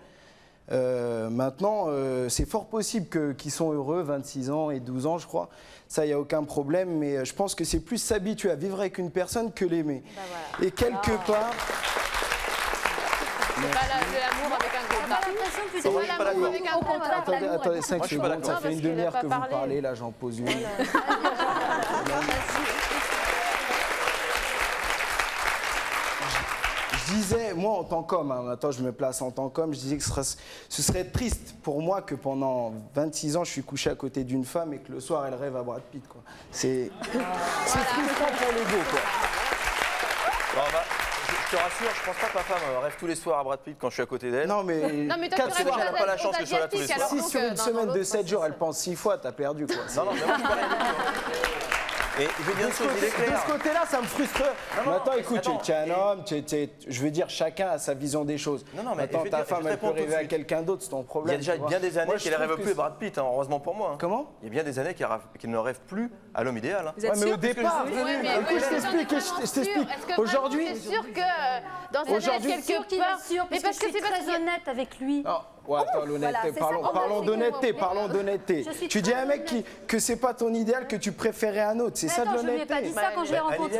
Speaker 13: Euh, maintenant, euh, c'est fort possible que- qu'ils sont heureux, 26 ans et 12 ans, je crois. Ça, il n'y a aucun problème. Mais euh, je pense que c'est plus s'habituer à vivre avec une personne que l'aimer. Et quelque part.
Speaker 9: C'est pas l'amour avec un gros tas.
Speaker 13: C'est
Speaker 9: C'est
Speaker 13: vrai,
Speaker 9: pas l'amour avec un gros.
Speaker 13: Attendez, attendez 5
Speaker 15: Moi, je suis pas
Speaker 13: secondes, ça fait une demi-heure que vous parlez, là j'en pose une. Je disais, moi en tant qu'homme, hein, maintenant je me place en tant qu'homme, je disais que ce serait, triste pour moi que pendant 26 ans je suis couché à côté d'une femme et que le soir elle rêve à Brad Pitt. C'est voilà. frustrant pour l'ego.
Speaker 15: Bah, je, te rassure, je pense pas que ma femme euh, rêve tous les soirs à Brad Pitt quand je suis à côté d'elle.
Speaker 13: Non, mais,
Speaker 15: 4
Speaker 13: soirs,
Speaker 15: elle n'a pas la chance que je sois là tous les soirs.
Speaker 13: Si sur une semaine de 7 jours, elle pense 6 fois, t'as perdu quoi.
Speaker 15: Non, non, mais moi, je et je
Speaker 13: de ce, ce côté-là, ça me frustre.
Speaker 15: Non,
Speaker 13: non,
Speaker 15: Maintenant,
Speaker 13: écoute, tu es, un homme, tu es, je veux dire, chacun a sa vision des choses.
Speaker 15: Non, non, mais
Speaker 13: Maintenant, ta
Speaker 15: dire,
Speaker 13: femme, elle peut rêver à quelqu'un d'autre, c'est ton problème.
Speaker 15: Il y a déjà bien des années qu'elle ne rêve plus à Brad Pitt, hein, heureusement pour moi. Hein.
Speaker 13: Comment?
Speaker 15: Il y a bien des années qu'elle ne rêve plus à l'homme idéal. Hein.
Speaker 13: Ouais, mais au? Départ, je t'explique. Aujourd'hui. Je
Speaker 19: suis sûr que dans sa tête, quelque part. Mais
Speaker 8: parce que
Speaker 19: c'est pas très
Speaker 8: honnête avec lui.
Speaker 13: Ouais, oh, attends, l'honnêteté, parlons, parlons d'honnêteté, parlons d'honnêteté. Tu dis à un mec qui, que c'est pas ton idéal, que tu préférais un autre, c'est ça de
Speaker 8: l'honnêteté. Je lui ai pas dit ça quand je l'ai rencontré.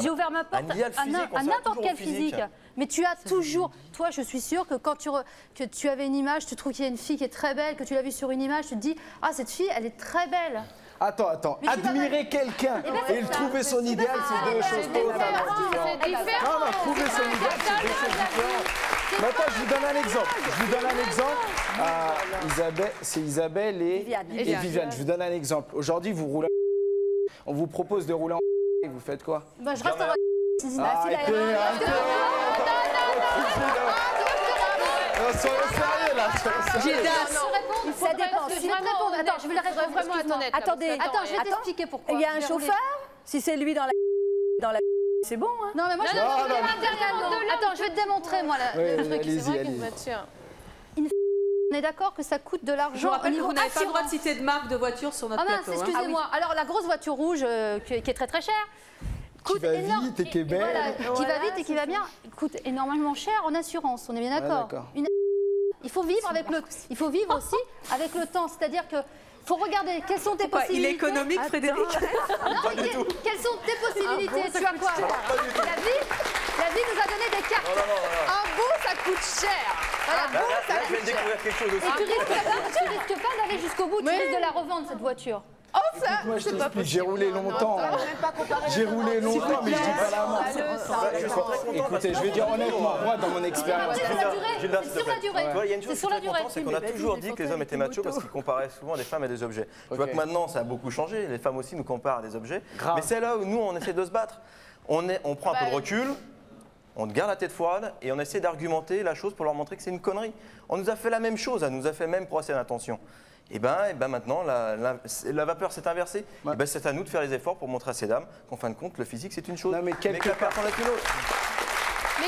Speaker 8: J'ai ouvert ma porte à n'importe quel
Speaker 15: physique.
Speaker 8: Mais tu as toujours, toi, je suis sûre que quand tu, que tu avais une image, tu trouves qu'il y a une fille qui est très belle, que tu l'as vue sur une image, tu te dis, ah, cette fille, elle est très belle.
Speaker 13: Attends, attends. Admirer quelqu'un
Speaker 8: eh ben,
Speaker 13: et le trouver son idéal, c'est deux
Speaker 8: eh
Speaker 13: ben,
Speaker 8: choses
Speaker 13: totalement différentes. Non, non, trouver son idéal, c'est deux choses. Maintenant, je vous donne un exemple. Je vous donne un exemple. Ah, Isabelle, c'est Isabelle et
Speaker 8: Viviane.
Speaker 13: Je vous donne un exemple. Aujourd'hui, vous roulez. On vous propose de rouler en. Et vous faites quoi?
Speaker 8: Bah, je reste en.
Speaker 13: Ah, arrêtez, oh, arrêtez.
Speaker 8: Ça dépend. Si répondre, attends, je vais répondre.
Speaker 19: Vraiment
Speaker 8: Attendez, attends, je vais t'expliquer pourquoi.
Speaker 19: Il y a un chauffeur. Si c'est lui dans la dans la c'est bon, hein
Speaker 8: Non, mais moi, je
Speaker 19: non, non, non,
Speaker 8: Attends, je vais te démontrer, moi, le truc. C'est vrai qu'une voiture... On est d'accord que ça coûte de l'argent. Je
Speaker 6: rappelle qu'on n'avait pas le droit de citer de marque de voiture sur notre
Speaker 8: ah mince,
Speaker 6: plateau. Hein.
Speaker 8: excusez-moi. Ah oui. Alors, la grosse voiture rouge, euh, qui, est très très chère, coûte qui
Speaker 13: va
Speaker 8: énorme.
Speaker 13: vite et qui est belle.
Speaker 8: Voilà, voilà, qui va vite et qui va bien, coûte énormément cher en assurance, on est bien d'accord.
Speaker 13: Ouais,
Speaker 8: Une... Il faut vivre avec le, il faut vivre aussi avec le temps, c'est-à-dire que faut regarder quelles sont tes
Speaker 6: possibilités. Il est économique, Frédéric
Speaker 8: Non, (laughs) pas. Quelles sont tes possibilités
Speaker 19: ah
Speaker 8: Tu as quoi La vie La vie nous a donné des cartes.
Speaker 19: Un beau, ça coûte cher.
Speaker 8: Voilà,
Speaker 15: beau, ça coûte je viens cher. découvrir quelque chose aussi.
Speaker 8: Et tu risques pas d'aller jusqu'au bout, tu risques de la revendre, cette voiture.
Speaker 13: Moi, je t'explique, j'ai roulé longtemps. J'ai roulé longtemps, mais je dis pas la mort. Écoutez, je vais dire honnêtement, moi, dans mon expérience.
Speaker 8: C'est sur la durée. C'est sur la durée. C'est
Speaker 15: qu'on a toujours dit que les hommes étaient machos parce qu'ils comparaient souvent des femmes à des objets. Je vois que maintenant, ça a beaucoup changé. Les femmes aussi nous comparent à des objets. Mais c'est là où nous, on essaie de se battre. On, prend un peu de recul, on garde la tête froide et on essaie d'argumenter la chose pour leur montrer que c'est une connerie. On nous a fait la même chose, on nous a fait le même procès d'intention et ben, et ben maintenant, la, vapeur s'est inversée. Et eh ben c'est à nous de faire les efforts pour montrer à ces dames qu'en fin de compte, le physique, c'est une chose.
Speaker 13: Mais quelque
Speaker 15: mais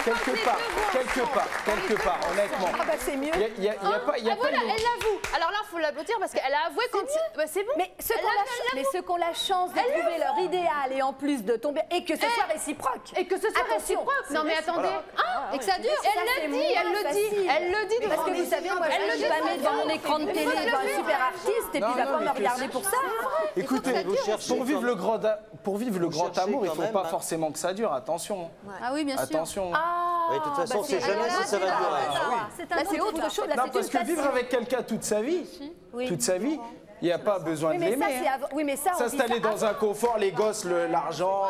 Speaker 13: quelque part, quelque part, quelque part, honnêtement.
Speaker 19: Ah bah c'est mieux.
Speaker 13: Il y a, hein pas, y a
Speaker 19: ah
Speaker 13: pas.
Speaker 19: Elle l'avoue. Alors là, il faut l'applaudir parce qu'elle a avoué quand. C'est bon.
Speaker 8: Mais ceux qui ont
Speaker 19: la
Speaker 8: chance de trouver leur idéal et en plus de tomber et que ce eh. soit réciproque.
Speaker 19: Et que ce soit réciproque. Non mais attendez.
Speaker 8: Ah, ah,
Speaker 19: et que ça dure. Elle le dit, elle le dit, elle le dit.
Speaker 8: Parce que vous savez, moi, je suis pas mettre dans mon écran de télé un super artiste et puis il va pas me regarder pour ça.
Speaker 13: Écoutez, pour vivre le grand, amour, il
Speaker 7: ne
Speaker 13: faut pas forcément que ça dure. Attention.
Speaker 8: Ah oui, bien sûr.
Speaker 13: Attention.
Speaker 7: Ah, de toute
Speaker 8: bah
Speaker 7: façon, on
Speaker 8: ne sait
Speaker 7: jamais ça va durer.
Speaker 8: Ah
Speaker 7: ah bah,
Speaker 8: c'est autre chose.
Speaker 13: Non, parce que vivre avec quelqu'un toute sa vie, toute sa vie, il n'y a pas besoin de l'aimer. Hein.
Speaker 8: Oui, mais ça,
Speaker 13: S'installer dans un confort, les gosses, l'argent,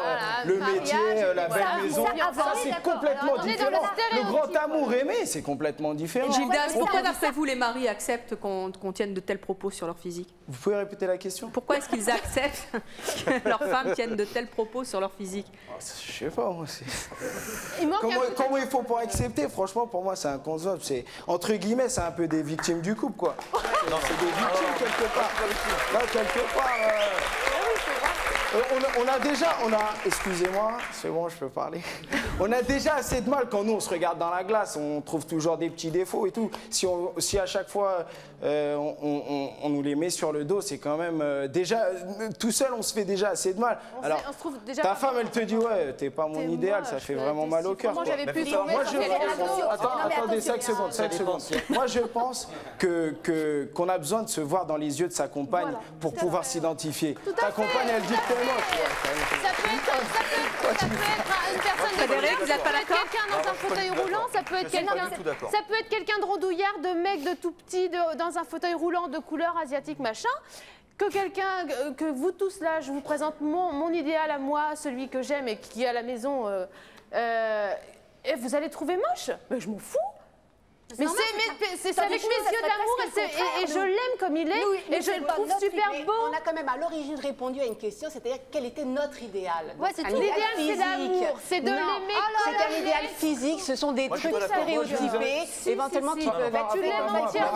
Speaker 13: le, métier, euh, la belle maison,
Speaker 8: ça,
Speaker 13: c'est complètement différent. Le, grand amour aimé, c'est complètement différent.
Speaker 6: Et
Speaker 8: Gilda,
Speaker 6: pourquoi d'après vous les maris acceptent qu'on tienne de tels propos sur leur physique?
Speaker 13: Vous pouvez répéter la question?
Speaker 6: Pourquoi est-ce qu'ils acceptent que leurs femmes tiennent de tels propos sur leur physique?
Speaker 13: Oh, Je sais pas. Moi, comment, comment il faut pour accepter? Franchement, pour moi, c'est inconcevable. Entre guillemets, c'est un peu des victimes du couple, quoi. (laughs) C'est des victimes quelque part. Là, quelque part. Euh, euh, on, a, on, a, déjà, on a, excusez-moi, c'est bon, je peux parler. On a déjà assez de mal quand nous on se regarde dans la glace, on trouve toujours des petits défauts et tout. Si, on, si à chaque fois euh, on, on, on, nous les met sur le dos. C'est quand même euh, déjà tout seul, on se fait déjà assez de mal.
Speaker 19: On
Speaker 13: Alors,
Speaker 19: se, trouve déjà
Speaker 13: ta femme, elle te dit ouais, t'es pas mon idéal,
Speaker 19: moche,
Speaker 13: ça fait
Speaker 19: euh,
Speaker 13: vraiment mal au cœur.
Speaker 19: Moi, j'avais plus
Speaker 13: Moi, je attendez 5 secondes, 5 secondes. Moi, je pense que qu'on a besoin de se voir dans les yeux de sa compagne pour pouvoir s'identifier. Ta compagne, elle dit que t'es moche.
Speaker 19: Ça peut être une personne quelqu'un dans un fauteuil roulant, ça peut être quelqu'un, ça peut être quelqu'un de rondouillard, de mec, de tout petit, dans un fauteuil roulant de couleur asiatique, machin que quelqu'un, euh, que vous tous là, je vous présente mon, mon idéal à moi, celui que j'aime et qui est à la maison, euh, euh, et vous allez trouver moche. Mais je m'en fous. Mais c'est avec mes yeux d'amour et, je l'aime comme il est et je le trouve super
Speaker 8: idée.
Speaker 19: beau.
Speaker 12: On a quand même à l'origine répondu à une question, c'est-à-dire quel était notre idéal.
Speaker 19: Ouais, c'est l'idéal, c'est c'est de l'aimer.
Speaker 12: C'est un idéal physique, ce sont des trucs stéréotypés, éventuellement qui peuvent être.
Speaker 19: Tu l'aimes
Speaker 15: en
Speaker 19: matière.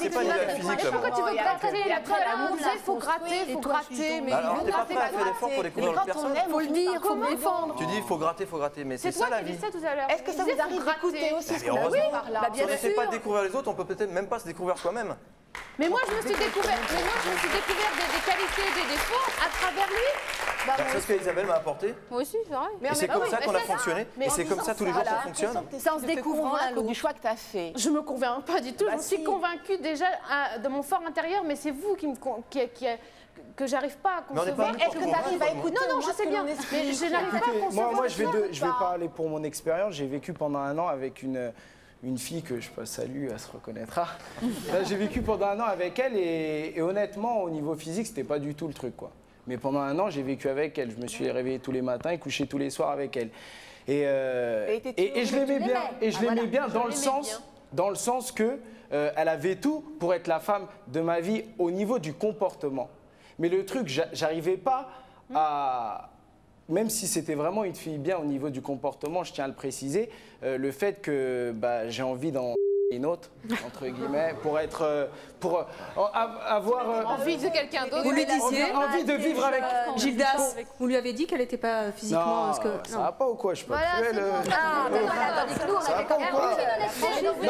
Speaker 15: C'est pas
Speaker 19: l'idéal
Speaker 15: physique.
Speaker 19: Pourquoi tu veux gratter la
Speaker 12: l'amour
Speaker 19: Il faut gratter, il faut gratter, mais il faut gratter,
Speaker 15: il faut
Speaker 19: gratter.
Speaker 15: Mais quand on aime,
Speaker 12: faut le dire, faut défendre.
Speaker 15: Tu dis il faut gratter, il faut gratter, mais c'est ça la vie.
Speaker 12: Est-ce que ça vous arrive d'écouter aussi
Speaker 15: bah, si on ne sait pas découvrir les autres, on peut peut-être même pas se découvrir soi-même.
Speaker 19: Mais moi, je me suis découvert, des, qualités et des défauts à travers lui. Bah,
Speaker 15: bah, c'est ce qu'Isabelle m'a apporté.
Speaker 19: Moi aussi, c'est vrai.
Speaker 15: Mais c'est comme
Speaker 19: ah
Speaker 15: ça qu'on a fonctionné. Et c'est comme ça tous les jours qu'on fonctionne.
Speaker 12: C'est en se découvrant du choix que tu as fait.
Speaker 19: Je me convainc pas du tout.
Speaker 12: Bah,
Speaker 19: je suis convaincue déjà ah, de mon fort intérieur, mais c'est vous qui me. Qui, que j'arrive pas à concevoir.
Speaker 12: Est-ce que tu arrives à écouter
Speaker 19: Non, non, je sais bien, mais je n'arrive pas à concevoir.
Speaker 13: Moi, je vais, je vais pas aller pour mon expérience. J'ai vécu pendant un an avec une, une fille que je salue, elle se reconnaîtra. (laughs) J'ai vécu pendant un an avec elle et, honnêtement, au niveau physique, c'était pas du tout le truc, quoi. Mais pendant un an, j'ai vécu avec elle. Je me suis réveillé tous les matins et couché tous les soirs avec elle. Et, je l'aimais bien. Et je l'aimais bien dans le sens,
Speaker 12: bien.
Speaker 13: dans le sens que euh, elle avait tout pour être la femme de ma vie au niveau du comportement. Mais le truc, j'arrivais pas à, même si c'était vraiment une fille bien au niveau du comportement, je tiens à le préciser, euh, le fait que bah, j'ai envie d'en (laughs) une autre, entre guillemets, pour être, euh, pour euh, avoir
Speaker 19: envie de quelqu'un d'autre.
Speaker 6: Vous lui
Speaker 13: envie, de vivre avec
Speaker 6: Gildas. Vous lui avez dit qu'elle n'était pas physiquement.
Speaker 13: Non,
Speaker 6: ce que,
Speaker 19: non.
Speaker 13: ça va pas ou quoi?
Speaker 19: Je peux
Speaker 13: Non,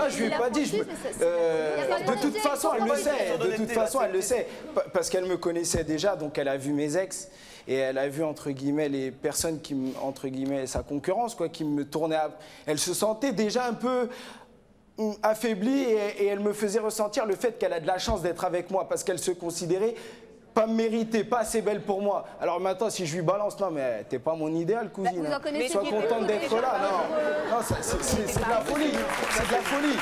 Speaker 13: je lui ai pas dit. De toute façon, elle le sait. De toute façon, elle le sait parce qu'elle me connaissait déjà, donc elle a vu mes ex et elle a vu entre guillemets les personnes qui entre guillemets sa concurrence quoi qui me tournaient à... elle se sentait déjà un peu hum, affaiblie et, elle me faisait ressentir le fait qu'elle a de la chance d'être avec moi parce qu'elle se considérait pas méritée, pas assez belle pour moi. Alors maintenant, si je lui balance, non, mais t'es pas mon idéal, cousine.
Speaker 8: Bah, vous en
Speaker 13: Sois contente d'être là, non. non c'est de la folie, c'est de la folie.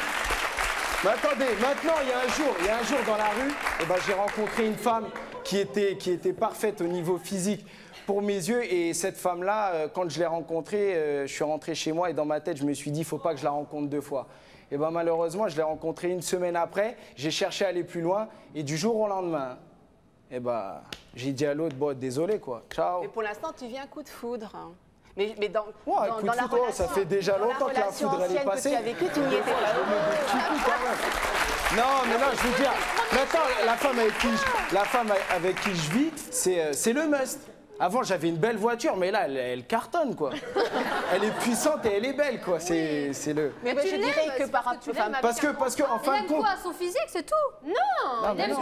Speaker 13: Mais attendez, maintenant, il y a un jour, il y a un jour dans la rue, eh ben, j'ai rencontré une femme qui était, qui était parfaite au niveau physique pour mes yeux. Et cette femme-là, euh, quand je l'ai rencontrée, euh, je suis rentré chez moi et dans ma tête, je me suis dit, il faut pas que je la rencontre deux fois. Et ben malheureusement, je l'ai rencontrée une semaine après. J'ai cherché à aller plus loin et du jour au lendemain, et ben j'ai dit à l'autre, bon, désolé quoi, ciao.
Speaker 12: Mais pour l'instant, tu viens coup de foudre. Hein. Mais, mais, dans,
Speaker 13: ouais,
Speaker 12: dans, dans
Speaker 13: foudre, oh,
Speaker 12: relation, ça
Speaker 13: fait déjà longtemps que la foudre elle est passée.
Speaker 12: Que tu as vécu, tu n'y étais pas.
Speaker 13: Non, mais non, je veux dire. La femme avec qui je, la femme avec qui je vis, c'est euh, le must. Avant, j'avais une belle voiture, mais là, elle, cartonne, quoi. Elle est puissante et elle est belle, quoi. C'est oui. le.
Speaker 12: Mais, mais je dirais que par rapport. Parce,
Speaker 13: parce que, parce que, en fin de compte.
Speaker 8: quoi Son physique, c'est tout
Speaker 19: Non,
Speaker 13: non
Speaker 19: aime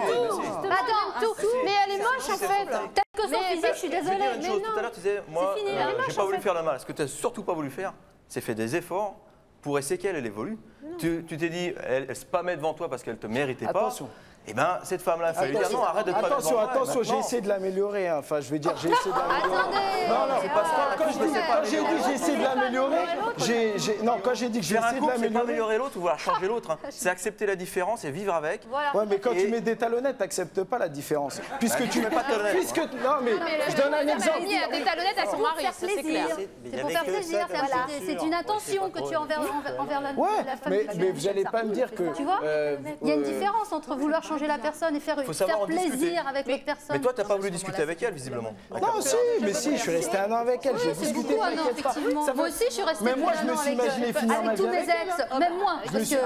Speaker 19: tout.
Speaker 13: Mais
Speaker 19: elle est moche, en fait.
Speaker 8: Peut-être que son physique, je suis désolée. Mais non.
Speaker 15: Tout à l'heure, tu disais, moi, euh, j'ai pas voulu faire la malle. Ce que tu as surtout pas voulu faire, c'est faire des efforts pour essayer qu'elle, évolue tu t'es dit, elle, elle se pamait devant toi parce qu'elle ne te méritait pas. Eh bien, cette femme-là, il dire non, arrête de.
Speaker 13: Attention, attention, j'ai essayé de l'améliorer. Hein. Enfin, je vais dire, j'ai (laughs) essayé de l'améliorer.
Speaker 8: Attendez
Speaker 13: Non, non, ah,
Speaker 15: c'est pas ça.
Speaker 13: Quand je j'ai dit j'ai essayé de l'améliorer, j'ai- non, quand j'ai dit que j'ai essayé de
Speaker 15: couple, c'est pas
Speaker 13: l'améliorer,
Speaker 15: améliorer l'autre ou vouloir changer l'autre. Hein. (laughs) C'est accepter la différence et vivre avec. Voilà.
Speaker 13: Ouais, mais quand tu mets des talonnettes, t'acceptes pas la différence.
Speaker 15: Bah,
Speaker 13: puisque
Speaker 15: tu mets pas de
Speaker 13: Puisque non, mais je donne un exemple.
Speaker 19: Il y a des talonnettes à son mari, c'est clair.
Speaker 8: C'est c'est une attention que tu as envers, envers, envers la,
Speaker 13: Ouais, mais, vous n'allez pas me dire que.
Speaker 8: Tu vois
Speaker 13: euh,
Speaker 8: Il y a une
Speaker 13: euh,
Speaker 8: différence entre vouloir euh, changer la personne et faire,
Speaker 15: Faut savoir plaisir discuter.
Speaker 8: avec l'autre personne.
Speaker 15: Mais toi, tu n'as pas voulu discuter avec elle, visiblement.
Speaker 13: Non, si, mais si, je suis resté un an avec elle. J'ai discuté
Speaker 8: avec
Speaker 13: elle.
Speaker 8: Moi aussi, je suis resté
Speaker 13: un
Speaker 8: an
Speaker 13: avec
Speaker 8: elle.
Speaker 13: Moi, je me suis
Speaker 8: euh,
Speaker 13: imaginé finir ma vie avec
Speaker 8: elle. Même moi.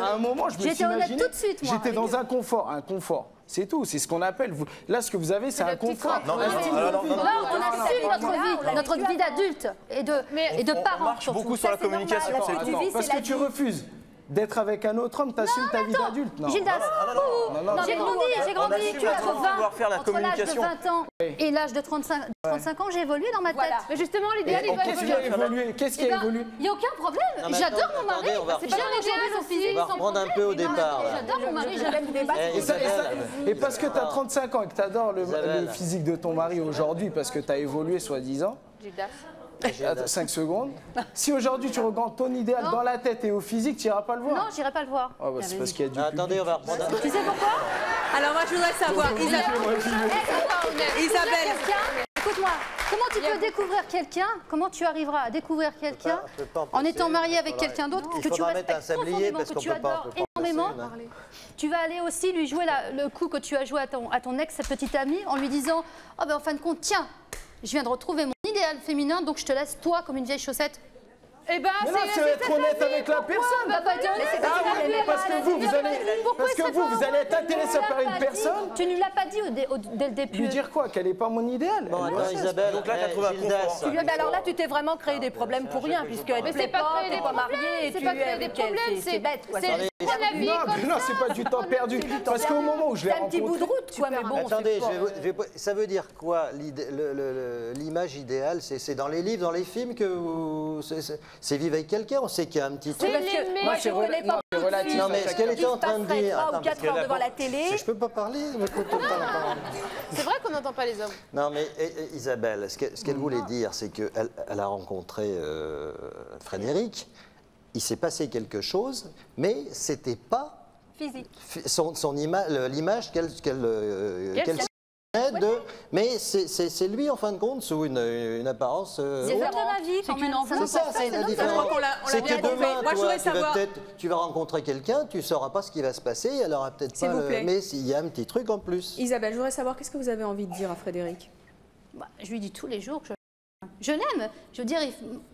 Speaker 13: À un moment, je me suis imaginé. J'étais dans un confort, un confort. C'est tout, c'est ce qu'on appelle. Là, ce que vous avez, c'est un contrat.
Speaker 15: Non, non, non,
Speaker 8: on assume notre vie, notre vie d'adulte et de, et de
Speaker 15: parents. On marche beaucoup sur la communication. c'est
Speaker 13: Parce que tu refuses d'être avec un autre homme, t'assumes ta vie d'adulte, non.
Speaker 8: Gildas, j'ai grandi, j'ai grandi, tu as entre 20, l'âge de 20 ans et l'âge de 35, 35 ans, j'ai évolué dans ma tête.
Speaker 19: Mais justement, l'idéal, il doit évoluer.
Speaker 13: Qu'est-ce qui a eh
Speaker 8: ben,
Speaker 13: évolué?
Speaker 8: Il n'y a aucun problème, j'adore mon mari, c'est pas mon son physique, son
Speaker 21: prendre un peu au départ.
Speaker 8: J'adore mon mari, j'aime
Speaker 21: débat.
Speaker 13: Et parce que t'as 35 ans et que t'adores le physique de ton mari aujourd'hui, parce que t'as évolué soi-disant,
Speaker 19: Gildas.
Speaker 13: 5 secondes. Si aujourd'hui tu regardes ton idéal dans la tête et au physique, tu n'iras pas le voir.
Speaker 8: Non, j'irai pas le voir.
Speaker 13: Ah, bah, c'est qu'il y a du.
Speaker 21: Attendez, on va
Speaker 8: Tu sais pourquoi
Speaker 6: Alors moi, je voudrais savoir, Isabelle,
Speaker 8: eh,
Speaker 6: Isabelle,
Speaker 8: écoute-moi, comment tu peux découvrir quelqu'un? Comment tu arriveras à découvrir quelqu'un
Speaker 21: en
Speaker 8: étant marié avec quelqu'un d'autre que tu respectes que tu adores énormément. Tu vas aller aussi lui jouer le coup que tu as joué à ton, ex, sa petite amie, en lui disant Oh ben en fin de compte, tiens, je viens de retrouver mon idéal féminin, donc je te laisse toi comme une vieille chaussette. Eh ben,
Speaker 13: Mais là, c'est être honnête avec la personne.
Speaker 8: Bah, pas dire honnête, c'est
Speaker 13: Ah
Speaker 8: parce
Speaker 13: oui, parce que vous, vous allez, parce que vous, vous allez être
Speaker 8: Tu
Speaker 13: intéressé par une personne.
Speaker 8: Tu ne l'as pas dit dès le début.
Speaker 13: Lui dire quoi Qu'elle n'est pas mon idéal?
Speaker 21: Bon, attends. Isabelle,
Speaker 15: Donc là, t'as
Speaker 21: eh,
Speaker 15: trouvé un.
Speaker 7: Tu alors là, tu t'es vraiment créé des problèmes pour rien, puisque elle
Speaker 8: c'est pas
Speaker 7: pas,
Speaker 8: créer
Speaker 7: t'es
Speaker 8: des
Speaker 7: pas
Speaker 8: problèmes,
Speaker 7: marié,
Speaker 8: c'est
Speaker 7: tu
Speaker 8: pas
Speaker 7: avec
Speaker 8: des problèmes,
Speaker 7: c'est- bête. quoi.
Speaker 8: c'est-
Speaker 13: Non, mais non, c'est pas du temps perdu. Parce qu'au moment où je l'ai
Speaker 7: C'est un petit bout de
Speaker 13: rencontré,
Speaker 7: route, quoi, mais bon,
Speaker 21: Attendez, ça veut dire quoi l'image idéale C'est c'est dans les livres, dans les films que vous- c'est- vivre avec quelqu'un. On sait qu'il y a un petit truc.
Speaker 7: moi, je connais pas
Speaker 13: non,
Speaker 21: mais ce qu'elle était en train de dire.
Speaker 7: ou
Speaker 21: attends,
Speaker 7: quatre
Speaker 21: parce
Speaker 7: heures
Speaker 21: que-
Speaker 7: devant la télé.
Speaker 21: Je peux pas parler écoute pas la parole.
Speaker 19: C'est vrai qu'on n'entend pas les hommes.
Speaker 21: Non, mais eh, eh, Isabelle, ce que- ce qu'elle voulait dire, c'est qu'elle elle a rencontré euh, Frédéric. Il s'est passé quelque chose, mais c'était pas
Speaker 8: Physique.
Speaker 21: son, son l'image qu'elle qu'elle euh, De. Mais c'est- lui, en fin de compte, sous une, une apparence. euh,
Speaker 8: C'est même.
Speaker 7: enveloppe.
Speaker 21: C'est ça, c'est la différence. C'est que demain,
Speaker 6: Moi, je
Speaker 21: toi,
Speaker 6: voudrais
Speaker 21: tu vas
Speaker 6: savoir-
Speaker 21: peut-être, tu vas rencontrer quelqu'un, tu sauras pas ce qui va se passer, elle aura peut-être
Speaker 6: S'il
Speaker 21: pas
Speaker 6: vous
Speaker 21: le-
Speaker 6: plaît.
Speaker 21: Mais il y a un petit truc en plus.
Speaker 6: Isabelle, je voudrais savoir qu'est-ce que vous avez envie de dire à Frédéric?
Speaker 8: Bah, je lui dis tous les jours que je, je l'aime. Je veux dire,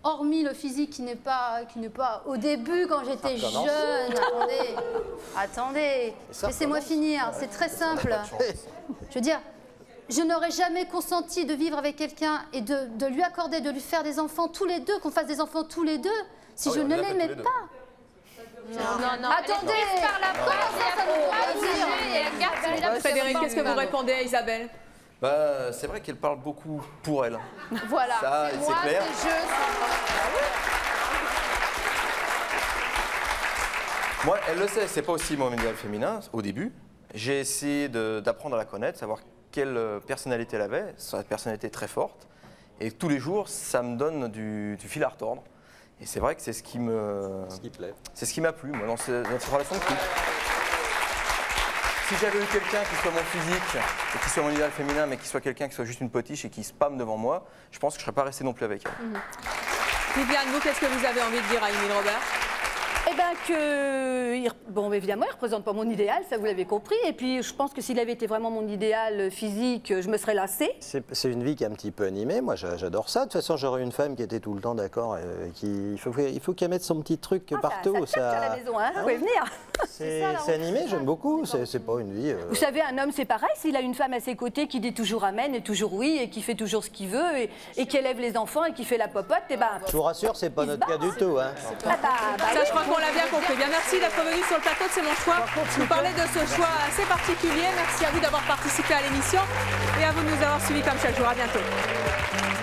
Speaker 8: hormis le physique qui n'est pas, qui n'est pas au début quand j'étais jeune. attendez, attendez. Laissez-moi finir. C'est très simple. Je veux dire, je n'aurais jamais consenti de vivre avec quelqu'un et de, de lui accorder, de lui faire des enfants tous les deux, qu'on fasse des enfants tous les deux, si
Speaker 15: Ah oui,
Speaker 8: je ne l'aimais pas.
Speaker 19: Non, non,
Speaker 8: Attendez.
Speaker 19: par la
Speaker 8: Comment ça, ça
Speaker 19: celui-là.
Speaker 6: Frédéric, qu'est-ce que vous répondez à Isabelle?
Speaker 15: Bah, c'est vrai qu'elle parle beaucoup pour elle.
Speaker 8: Voilà.
Speaker 15: Ça,
Speaker 8: C'est
Speaker 15: clair.
Speaker 8: c'est je,
Speaker 15: Moi, elle le sait, c'est pas aussi mon idéal féminin au début. J'ai essayé d'apprendre à la connaître, savoir quelle euh, personnalité elle avait, sa personnalité très forte. Et tous les jours, ça me donne du, du fil à retordre. Et c'est vrai que c'est ce qui me.
Speaker 21: Ce qui plaît.
Speaker 15: C'est ce qui m'a plu, moi, dans, ce- dans cette relation de couple. Si j'avais eu quelqu'un qui soit mon physique, et qui soit mon idéal féminin, mais qui soit quelqu'un qui soit juste une potiche et qui spam devant moi, je pense que je ne serais pas resté non plus avec elle.
Speaker 6: Viviane, vous, qu'est-ce que vous avez envie de dire à Émile Robert?
Speaker 7: Eh bien que, il- bon évidemment, il ne représente pas mon idéal, ça vous l'avez compris. Et puis je pense que s'il avait été vraiment mon idéal physique, je me serais lassée.
Speaker 21: C'est c'est une vie qui est un petit peu animée. Moi, j'a- j'adore ça. De toute façon, j'aurais une femme qui était tout le temps d'accord. euh, qui, il faut, il faut qu'elle mette son petit truc partout.
Speaker 7: Ah, Ça, ça, à la maison, hein, vous pouvez venir.
Speaker 21: C'est animé, j'aime beaucoup. C'est c'est pas une vie. euh,
Speaker 7: Vous savez, un homme, c'est pareil. S'il a une femme à ses côtés qui dit toujours amen et toujours oui et qui fait toujours ce qu'il veut et, et qui élève les enfants et qui fait la popote, eh ben,
Speaker 21: Je vous rassure, c'est pas notre cas du tout. Hein.
Speaker 7: ah bah, bah
Speaker 6: Ça,
Speaker 7: oui.
Speaker 6: je crois qu'on bien merci d'être venu sur le plateau de C'est mon choix. Nous parler de ce choix assez particulier. Merci à vous d'avoir participé à l'émission et à vous de nous avoir suivis comme chaque jour. À bientôt.